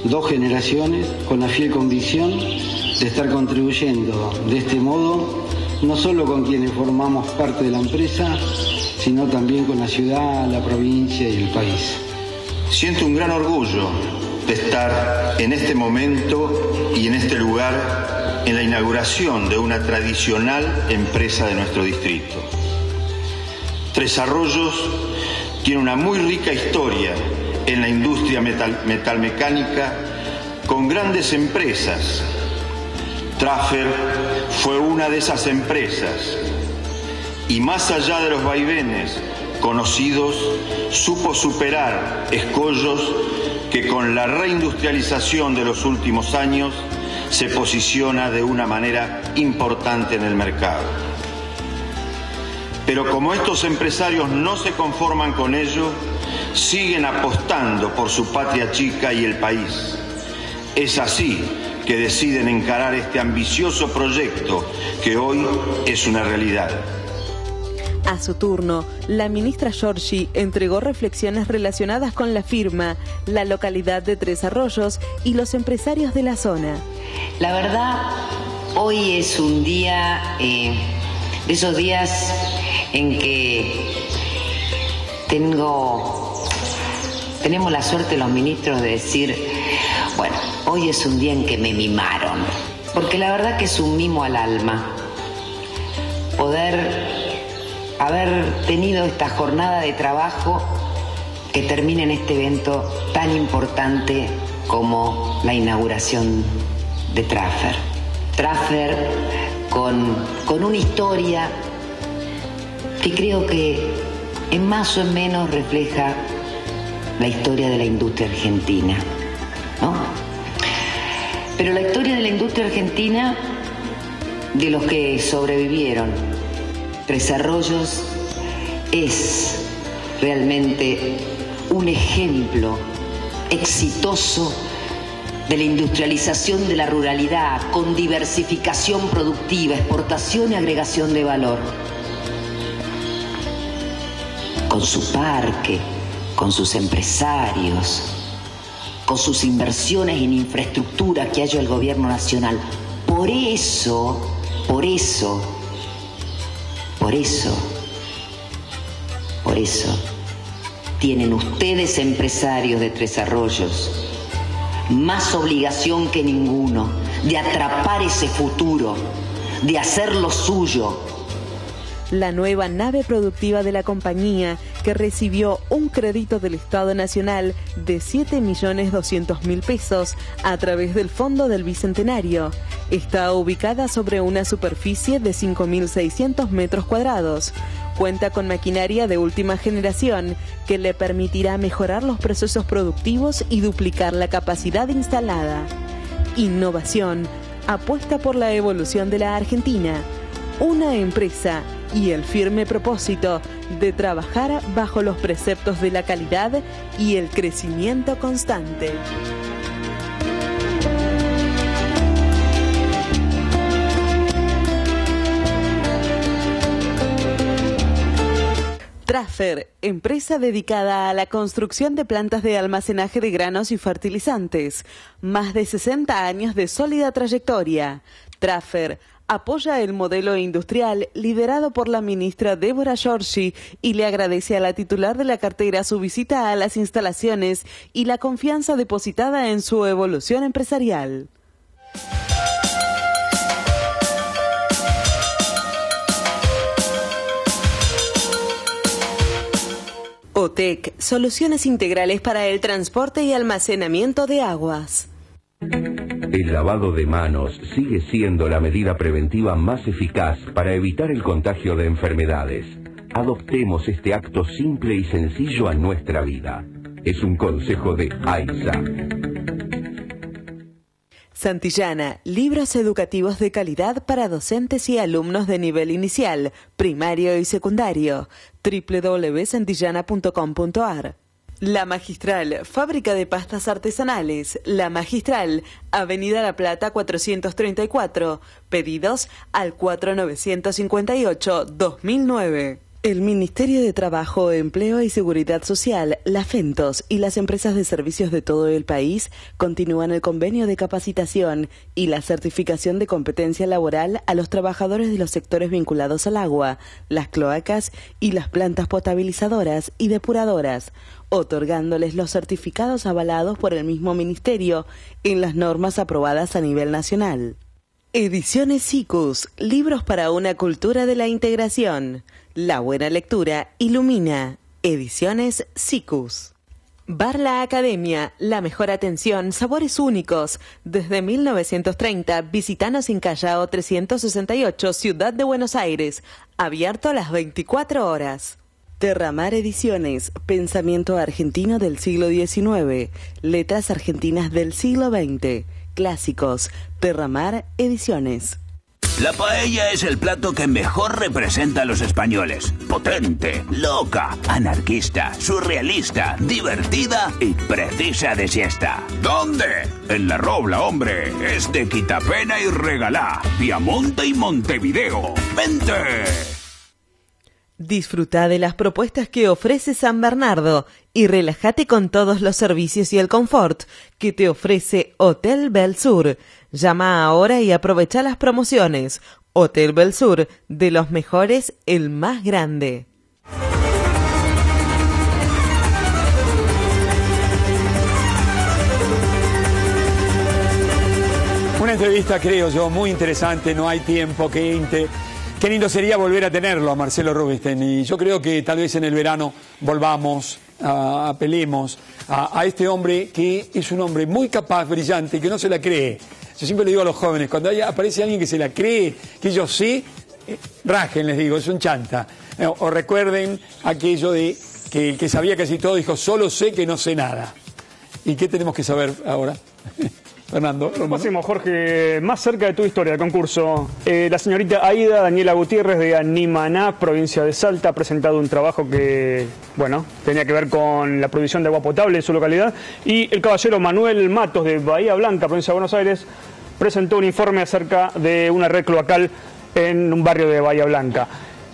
dos generaciones con la fiel convicción de estar contribuyendo de este modo no solo con quienes formamos parte de la empresa, sino también con la ciudad, la provincia y el país. Siento un gran orgullo de estar en este momento y en este lugar en la inauguración de una tradicional empresa de nuestro distrito. Tres Arroyos tiene una muy rica historia en la industria metal, metalmecánica con grandes empresas. Traffer fue una de esas empresas y más allá de los vaivenes conocidos, supo superar escollos que con la reindustrialización de los últimos años se posiciona de una manera importante en el mercado. Pero como estos empresarios no se conforman con ello, siguen apostando por su patria chica y el país. Es así que deciden encarar este ambicioso proyecto que hoy es una realidad. A su turno, la ministra Giorgi entregó reflexiones relacionadas con la firma, la localidad de Tres Arroyos y los empresarios de la zona. La verdad, hoy es un día, eh, de esos días en que tengo tenemos la suerte los ministros de decir, bueno, hoy es un día en que me mimaron, porque la verdad que es un mimo al alma poder haber tenido esta jornada de trabajo que termine en este evento tan importante como la inauguración de Traffer. Traffer con, con una historia que creo que en más o en menos refleja la historia de la industria argentina. ¿no? Pero la historia de la industria argentina, de los que sobrevivieron, Tres Arroyos, es realmente un ejemplo exitoso de la industrialización de la ruralidad con diversificación productiva, exportación y agregación de valor. Con su parque, con sus empresarios, con sus inversiones en infraestructura que ha hecho el gobierno nacional. Por eso, por eso, por eso, por eso, tienen ustedes empresarios de Tres Arroyos más obligación que ninguno de atrapar ese futuro, de hacerlo suyo. La nueva nave productiva de la compañía, que recibió un crédito del Estado Nacional de 7.200.000 pesos a través del Fondo del Bicentenario, está ubicada sobre una superficie de 5.600 metros cuadrados. Cuenta con maquinaria de última generación que le permitirá mejorar los procesos productivos y duplicar la capacidad instalada. Innovación apuesta por la evolución de la Argentina, una empresa y el firme propósito de trabajar bajo los preceptos de la calidad y el crecimiento constante. Traffer, empresa dedicada a la construcción de plantas de almacenaje de granos y fertilizantes. Más de 60 años de sólida trayectoria. Traffer apoya el modelo industrial liderado por la ministra Débora Giorgi y le agradece a la titular de la cartera su visita a las instalaciones y la confianza depositada en su evolución empresarial. OTEC, soluciones integrales para el transporte y almacenamiento de aguas. El lavado de manos sigue siendo la medida preventiva más eficaz para evitar el contagio de enfermedades. Adoptemos este acto simple y sencillo a nuestra vida. Es un consejo de AISA. Santillana, libros educativos de calidad para docentes y alumnos de nivel inicial, primario y secundario. www.santillana.com.ar La Magistral, fábrica de pastas artesanales. La Magistral, Avenida La Plata 434. Pedidos al 4958-2009. El Ministerio de Trabajo, Empleo y Seguridad Social, la FENTOS y las empresas de servicios de todo el país continúan el convenio de capacitación y la certificación de competencia laboral a los trabajadores de los sectores vinculados al agua, las cloacas y las plantas potabilizadoras y depuradoras, otorgándoles los certificados avalados por el mismo Ministerio en las normas aprobadas a nivel nacional. Ediciones SICUS, libros para una cultura de la integración. La buena lectura ilumina. Ediciones SICUS. Bar La Academia, la mejor atención, sabores únicos. Desde 1930, visitanos en Callao 368, Ciudad de Buenos Aires. Abierto a las 24 horas. Terramar Ediciones, pensamiento argentino del siglo XIX, letras argentinas del siglo XX, clásicos, Terramar Ediciones. La paella es el plato que mejor representa a los españoles. Potente, loca, anarquista, surrealista, divertida y precisa de siesta. ¿Dónde? En la Robla, hombre. Es de Quitapena y Regalá, Piamonte y Montevideo. ¡Vente! Disfruta de las propuestas que ofrece San Bernardo y relájate con todos los servicios y el confort que te ofrece Hotel Bel Sur. Llama ahora y aprovecha las promociones. Hotel Bel Sur, de los mejores, el más grande. Una entrevista, creo yo, muy interesante, no hay tiempo que Qué lindo sería volver a tenerlo a Marcelo Rubinstein y yo creo que tal vez en el verano volvamos, a, apelemos a, este hombre que es un hombre muy capaz, brillante que no se la cree. Yo siempre le digo a los jóvenes, cuando aparece alguien que se la cree, que yo sí, eh, rajen, les digo, es un chanta. Eh, O recuerden aquello de que el que sabía casi todo dijo, solo sé que no sé nada. ¿Y qué tenemos que saber ahora? Fernando, Romano. Próximo, Jorge, más cerca de tu historia de concurso. Eh, la señorita Aida Daniela Gutiérrez de Animaná, provincia de Salta, ha presentado un trabajo que, bueno, tenía que ver con la provisión de agua potable en su localidad. Y el caballero Manuel Matos de Bahía Blanca, provincia de Buenos Aires, presentó un informe acerca de una red cloacal en un barrio de Bahía Blanca.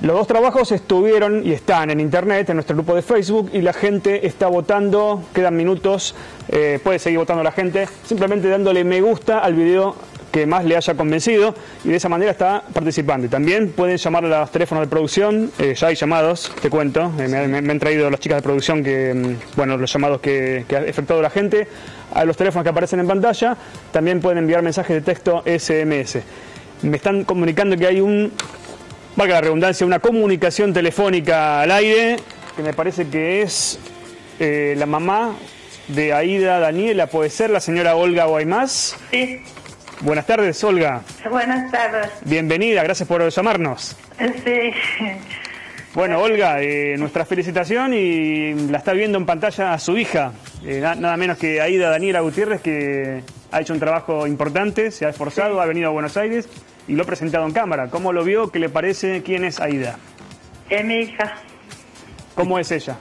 Los dos trabajos estuvieron y están en internet, en nuestro grupo de Facebook, y la gente está votando, quedan minutos, eh, puede seguir votando la gente, simplemente dándole me gusta al video que más le haya convencido y de esa manera está participando. También pueden llamar a los teléfonos de producción, eh, ya hay llamados, te cuento, eh, me han traído las chicas de producción que, mm, bueno, los llamados que, que ha efectuado la gente, a los teléfonos que aparecen en pantalla, también pueden enviar mensajes de texto SMS. Me están comunicando que hay un valga la redundancia, una comunicación telefónica al aire, que me parece que es eh, la mamá de Aida Daniela, puede ser la señora Olga Guaymás. Sí, Buenas tardes, Olga. buenas tardes. Bienvenida, gracias por llamarnos. Sí, Bueno, Olga, eh, nuestra felicitación y la está viendo en pantalla a su hija, eh, na- nada menos que Aida Daniela Gutiérrez, que ha hecho un trabajo importante, se ha esforzado, ha venido a Buenos Aires y lo ha presentado en cámara. ¿Cómo lo vio? ¿Qué le parece? ¿Quién es Aida? es mi hija. ¿Cómo es ella?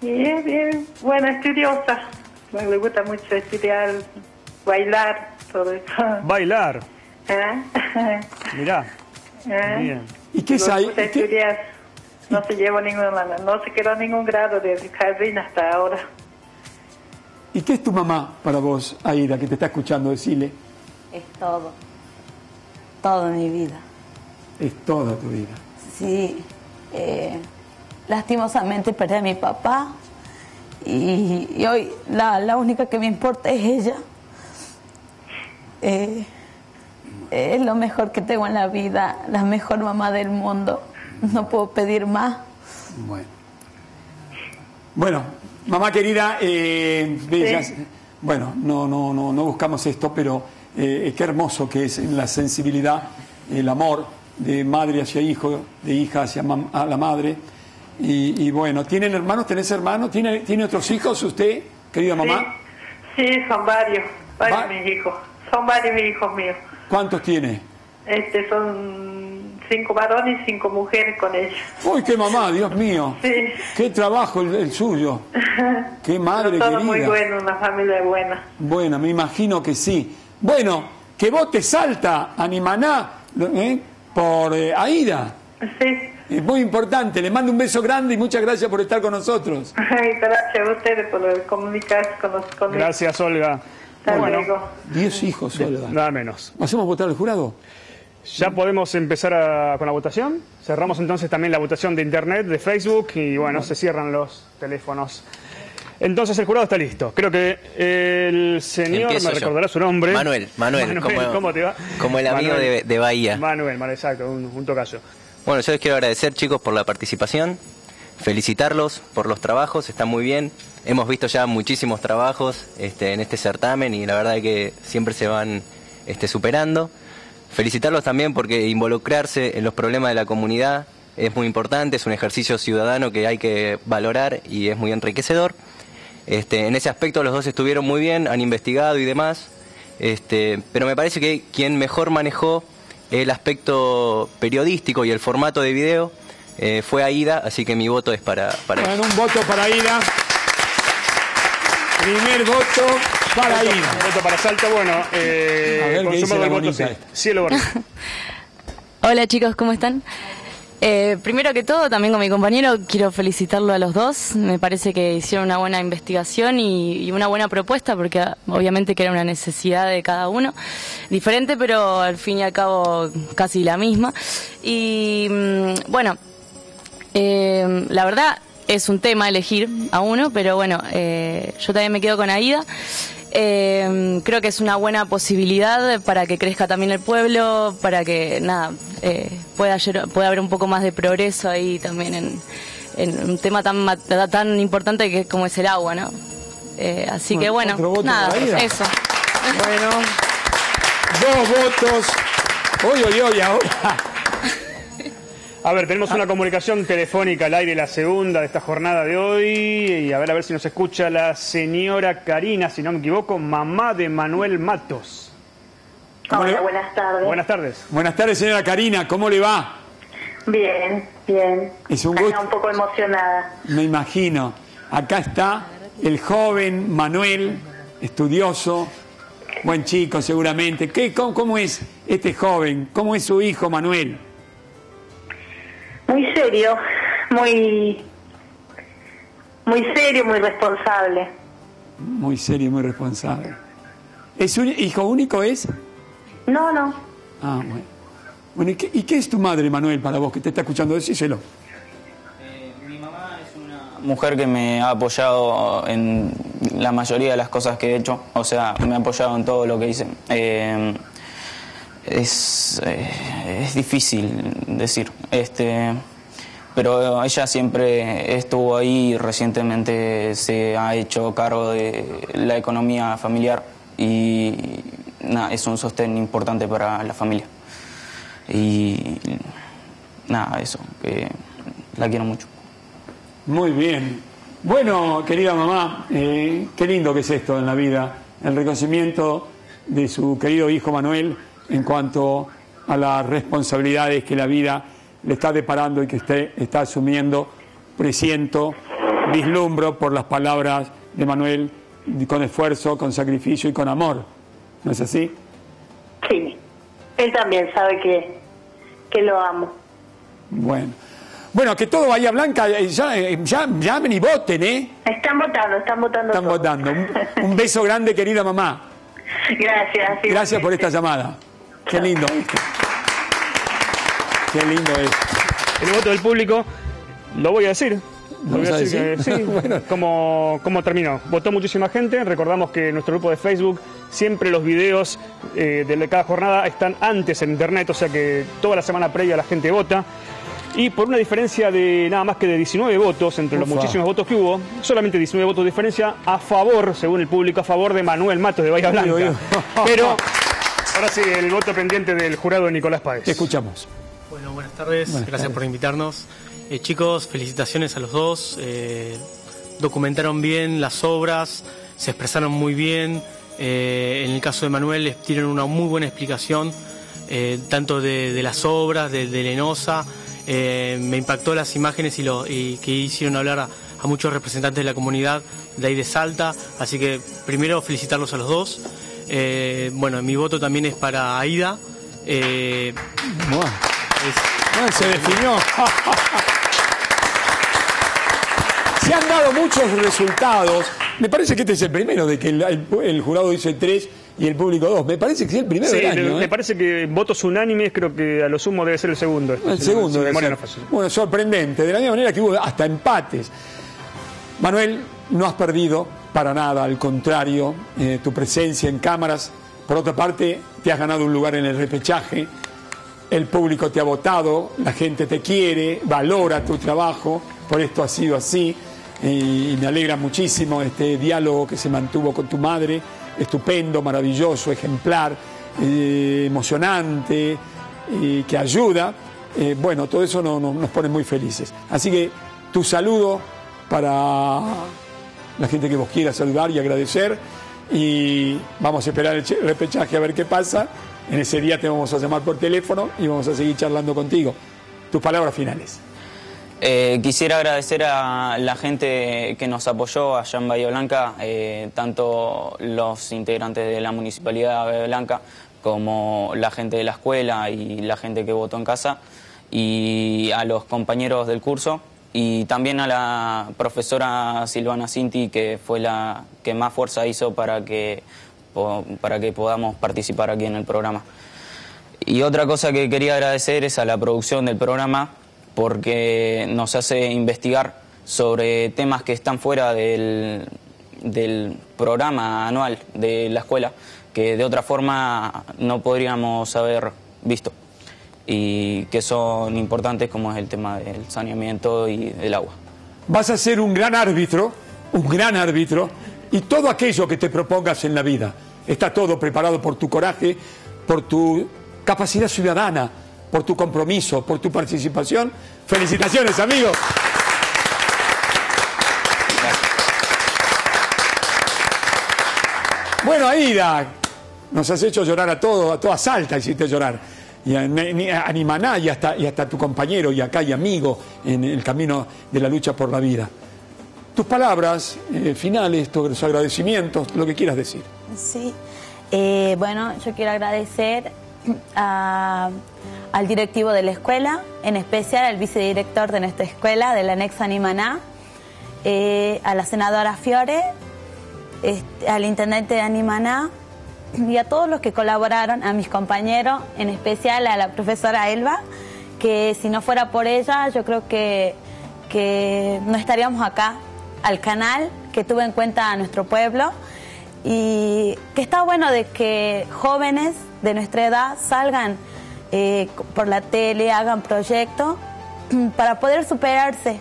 Bien, bien, buena estudiosa. Me le gusta mucho estudiar, bailar, todo eso. Bailar. ¿Eh? Mirá. ¿Eh? Bien. ¿Y qué es gusta estudiar. No se llevó ningún, no se quedó ningún grado de jardín hasta ahora. ¿Y qué es tu mamá para vos, Aida, que te está escuchando decirle? Es todo. Todo en mi vida. Es toda tu vida. Sí. eh, lastimosamente perdí a mi papá y, y hoy la, la única que me importa es ella. Eh, es lo mejor que tengo en la vida, la mejor mamá del mundo. No puedo pedir más. Bueno. Bueno, mamá querida, eh, bellas- bueno, no, no, no, no buscamos esto, pero eh, qué hermoso que es la sensibilidad, el amor de madre hacia hijo, de hija hacia a la madre. Y, y bueno, ¿tienen hermanos? ¿Tenés hermanos? ¿Tiene, ¿Tiene otros hijos usted, querida mamá? Sí, son varios, varios mis hijos. Son varios hijos míos. ¿Cuántos tiene? Este, son cinco varones y cinco mujeres con ellos. Uy, qué mamá, Dios mío. Sí. Qué trabajo el, el suyo. Qué madre Todo querida. muy bueno, una familia buena. Bueno, me imagino que sí. Bueno, que vote Salta, Animaná, ¿eh? por eh, Aida. Sí. Es muy importante. Le mando un beso grande y muchas gracias por estar con nosotros. Ay, gracias a ustedes por comunicarse con con Gracias, Olga. Hasta luego. Diez hijos, Olga. Nada menos. ¿Hacemos votar al jurado? Ya podemos empezar a- con la votación. Cerramos entonces también la votación de internet, de Facebook y bueno, se cierran los teléfonos. Entonces el jurado está listo. Creo que el señor Empiezo me yo. recordará su nombre. Manuel, Manuel, como- ¿cómo te va? como el amigo de- de Bahía. Manuel, Manuel, exacto, un, un tocayo. Bueno, yo les quiero agradecer chicos por la participación, felicitarlos por los trabajos, están muy bien. Hemos visto ya muchísimos trabajos este, en este certamen y la verdad es que siempre se van este, superando. Felicitarlos también porque involucrarse en los problemas de la comunidad es muy importante, es un ejercicio ciudadano que hay que valorar y es muy enriquecedor. Este, en ese aspecto los dos estuvieron muy bien, han investigado y demás, este, pero me parece que quien mejor manejó el aspecto periodístico y el formato de video eh, fue Aida, así que mi voto es para, para Bueno, un voto para Aida. Primer voto para Voto- Aida. Voto para Salta, bueno, eh, A ver qué consumado el voto, sí. Cielo. Hola chicos, ¿cómo están? Eh, primero que todo, también con mi compañero, quiero felicitarlo a los dos. Me parece que hicieron una buena investigación y, una buena propuesta, porque obviamente que era una necesidad de cada uno. Diferente, pero al fin y al cabo casi la misma. Y mm, bueno, eh, la verdad es un tema elegir a uno, pero bueno, eh, yo también me quedo con Aida. Eh, creo que es una buena posibilidad para que crezca también el pueblo, para que nada eh, pueda, pueda haber un poco más de progreso ahí también en, en un tema tan tan importante que como es el agua, ¿no? Eh, así que bueno, nada, eso. Bueno, dos votos. Hoy, hoy, hoy, ahora. A ver, tenemos una comunicación telefónica al aire, la segunda de esta jornada de hoy. Y a ver, a ver si nos escucha la señora Karina, si no me equivoco, mamá de Manuel Matos. Hola, buenas tardes. Buenas tardes. Buenas tardes, señora Karina, ¿cómo le va? Bien, bien. Es un gusto. un poco emocionada. Me imagino. Acá está el joven Manuel, estudioso, buen chico seguramente. ¿Qué, cómo, es este joven? ¿Cómo es su hijo Manuel? Muy serio, muy, muy serio, muy responsable. Muy serio, muy responsable. ¿Es un hijo único es? No, no. Ah, bueno. Bueno, ¿y qué, es tu madre, Manuel, para vos que te está escuchando? Decíselo. Eh, mi mamá es una mujer que me ha apoyado en la mayoría de las cosas que he hecho, o sea, me ha apoyado en todo lo que hice. Eh, es, eh, es difícil decir, este, pero ella siempre estuvo ahí y recientemente se ha hecho cargo de la economía familiar y nada, es un sostén importante para la familia. Y nada, eso, que la quiero mucho. Muy bien. Bueno, querida mamá, eh, qué lindo que es esto en la vida, el reconocimiento de su querido hijo Manuel en cuanto a las responsabilidades que la vida le está deparando y que usted está asumiendo. Presiento, vislumbro por las palabras de Manuel con esfuerzo, con sacrificio y con amor. ¿No es así? Sí. Él también sabe que, que lo amo. Bueno. Bueno, que todo Bahía Blanca, eh, ya, eh, ya, llamen y voten, ¿eh? Están votando, están votando. Están votando. Un, beso grande, querida mamá. Gracias. Gracias por esta llamada. Qué lindo esto. Qué lindo es. El voto del público, lo voy a decir, sí, como, como terminó. Votó muchísima gente. Recordamos que en nuestro grupo de Facebook siempre los videos eh, de cada jornada están antes en internet, o sea que toda la semana previa la gente vota. Y por una diferencia de nada más que de 19 votos, entre los muchísimos votos que hubo, solamente 19 votos de diferencia a favor, según el público, a favor de Manuel Matos de Bahía Blanca. Pero ahora sí, el voto pendiente del jurado de Nicolás Páez. Escuchamos. Bueno, buenas tardes, gracias por invitarnos. Eh, chicos, felicitaciones a los dos. Eh, documentaron bien las obras, se expresaron muy bien. Eh, en el caso de Manuel les tienen una muy buena explicación, tanto de, las obras, de, Lenosa. me impactó las imágenes y, lo, que hicieron hablar a, muchos representantes de la comunidad de ahí de Salta. Así que primero felicitarlos a los dos. Bueno, mi voto también es para Aida. se definió. Se han dado muchos resultados. Me parece que este es el primero, de que el, jurado dice tres y el público dos. Me parece que es el primero sí, Me ¿eh? parece que votos unánimes, creo que a lo sumo debe ser el segundo. El segundo. bueno, sorprendente. De la misma manera que hubo hasta empates. Manuel, no has perdido para nada, al contrario, eh, tu presencia en cámaras. Por otra parte, te has ganado un lugar en el repechaje. El público te ha votado, la gente te quiere, valora tu trabajo, por esto ha sido así y me alegra muchísimo este diálogo que se mantuvo con tu madre, estupendo, maravilloso, ejemplar, eh, emocionante, y que ayuda. Eh, bueno, todo eso nos pone muy felices. Así que tu saludo para la gente que vos quiera saludar y agradecer y vamos a esperar el repechaje a ver qué pasa. En ese día te vamos a llamar por teléfono y vamos a seguir charlando contigo. Tus palabras finales. Eh, quisiera agradecer a la gente que nos apoyó allá en Bahía Blanca, eh, tanto los integrantes de la Municipalidad de Bahía Blanca como la gente de la escuela y la gente que votó en casa, y a los compañeros del curso, y también a la profesora Silvana Cinti, que fue la que más fuerza hizo para que, para que podamos participar aquí en el programa. Y otra cosa que quería agradecer es a la producción del programa, porque nos hace investigar sobre temas que están fuera del, del programa anual de la escuela que de otra forma no podríamos haber visto y que son importantes como es el tema del saneamiento y del agua. Vas a ser un gran árbitro, un gran árbitro, y todo aquello que te propongas en la vida está todo preparado por tu coraje, por tu capacidad ciudadana, por tu compromiso, por tu participación. Felicitaciones, amigos. Bueno, Aida, nos has hecho llorar a todos, a toda Salta hiciste llorar. Y a, a Nimaná y hasta, y hasta tu compañero y acá y amigo en el camino de la lucha por la vida. Tus palabras eh, finales, tus agradecimientos, lo que quieras decir. Sí, eh, bueno, yo quiero agradecer a- al directivo de la escuela, en especial al vicedirector de nuestra escuela, del anexo Animaná, eh, a la senadora Fiore, este, al intendente de Animaná y a todos los que colaboraron, a mis compañeros, en especial a la profesora Elba, que si no fuera por ella, yo creo que, que no estaríamos acá, al canal, que tuvo en cuenta a nuestro pueblo y que está bueno de que jóvenes de nuestra edad salgan eh, por la tele, hagan proyectos para poder superarse.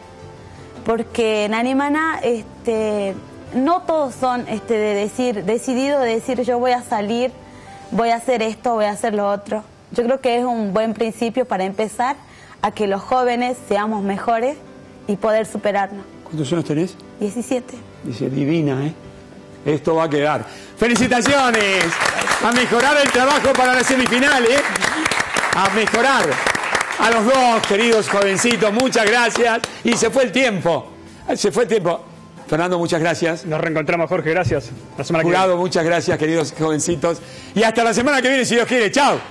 Porque en Animana este, no todos son este, de decir, decidido de decir yo voy a salir, voy a hacer esto, voy a hacer lo otro. Yo creo que es un buen principio para empezar a que los jóvenes seamos mejores y poder superarnos. ¿Cuántos años tenés? 17. Dice, divina, ¿eh? Esto va a quedar. ¡Felicitaciones! A mejorar el trabajo para la semifinal, ¿eh? A mejorar. A los dos, queridos jovencitos, muchas gracias. Y se fue el tiempo. Se fue el tiempo. Fernando, muchas gracias. Nos reencontramos, Jorge, gracias. La semana que Jurado, muchas gracias, queridos jovencitos. Y hasta la semana que viene, si Dios quiere. ¡Chao!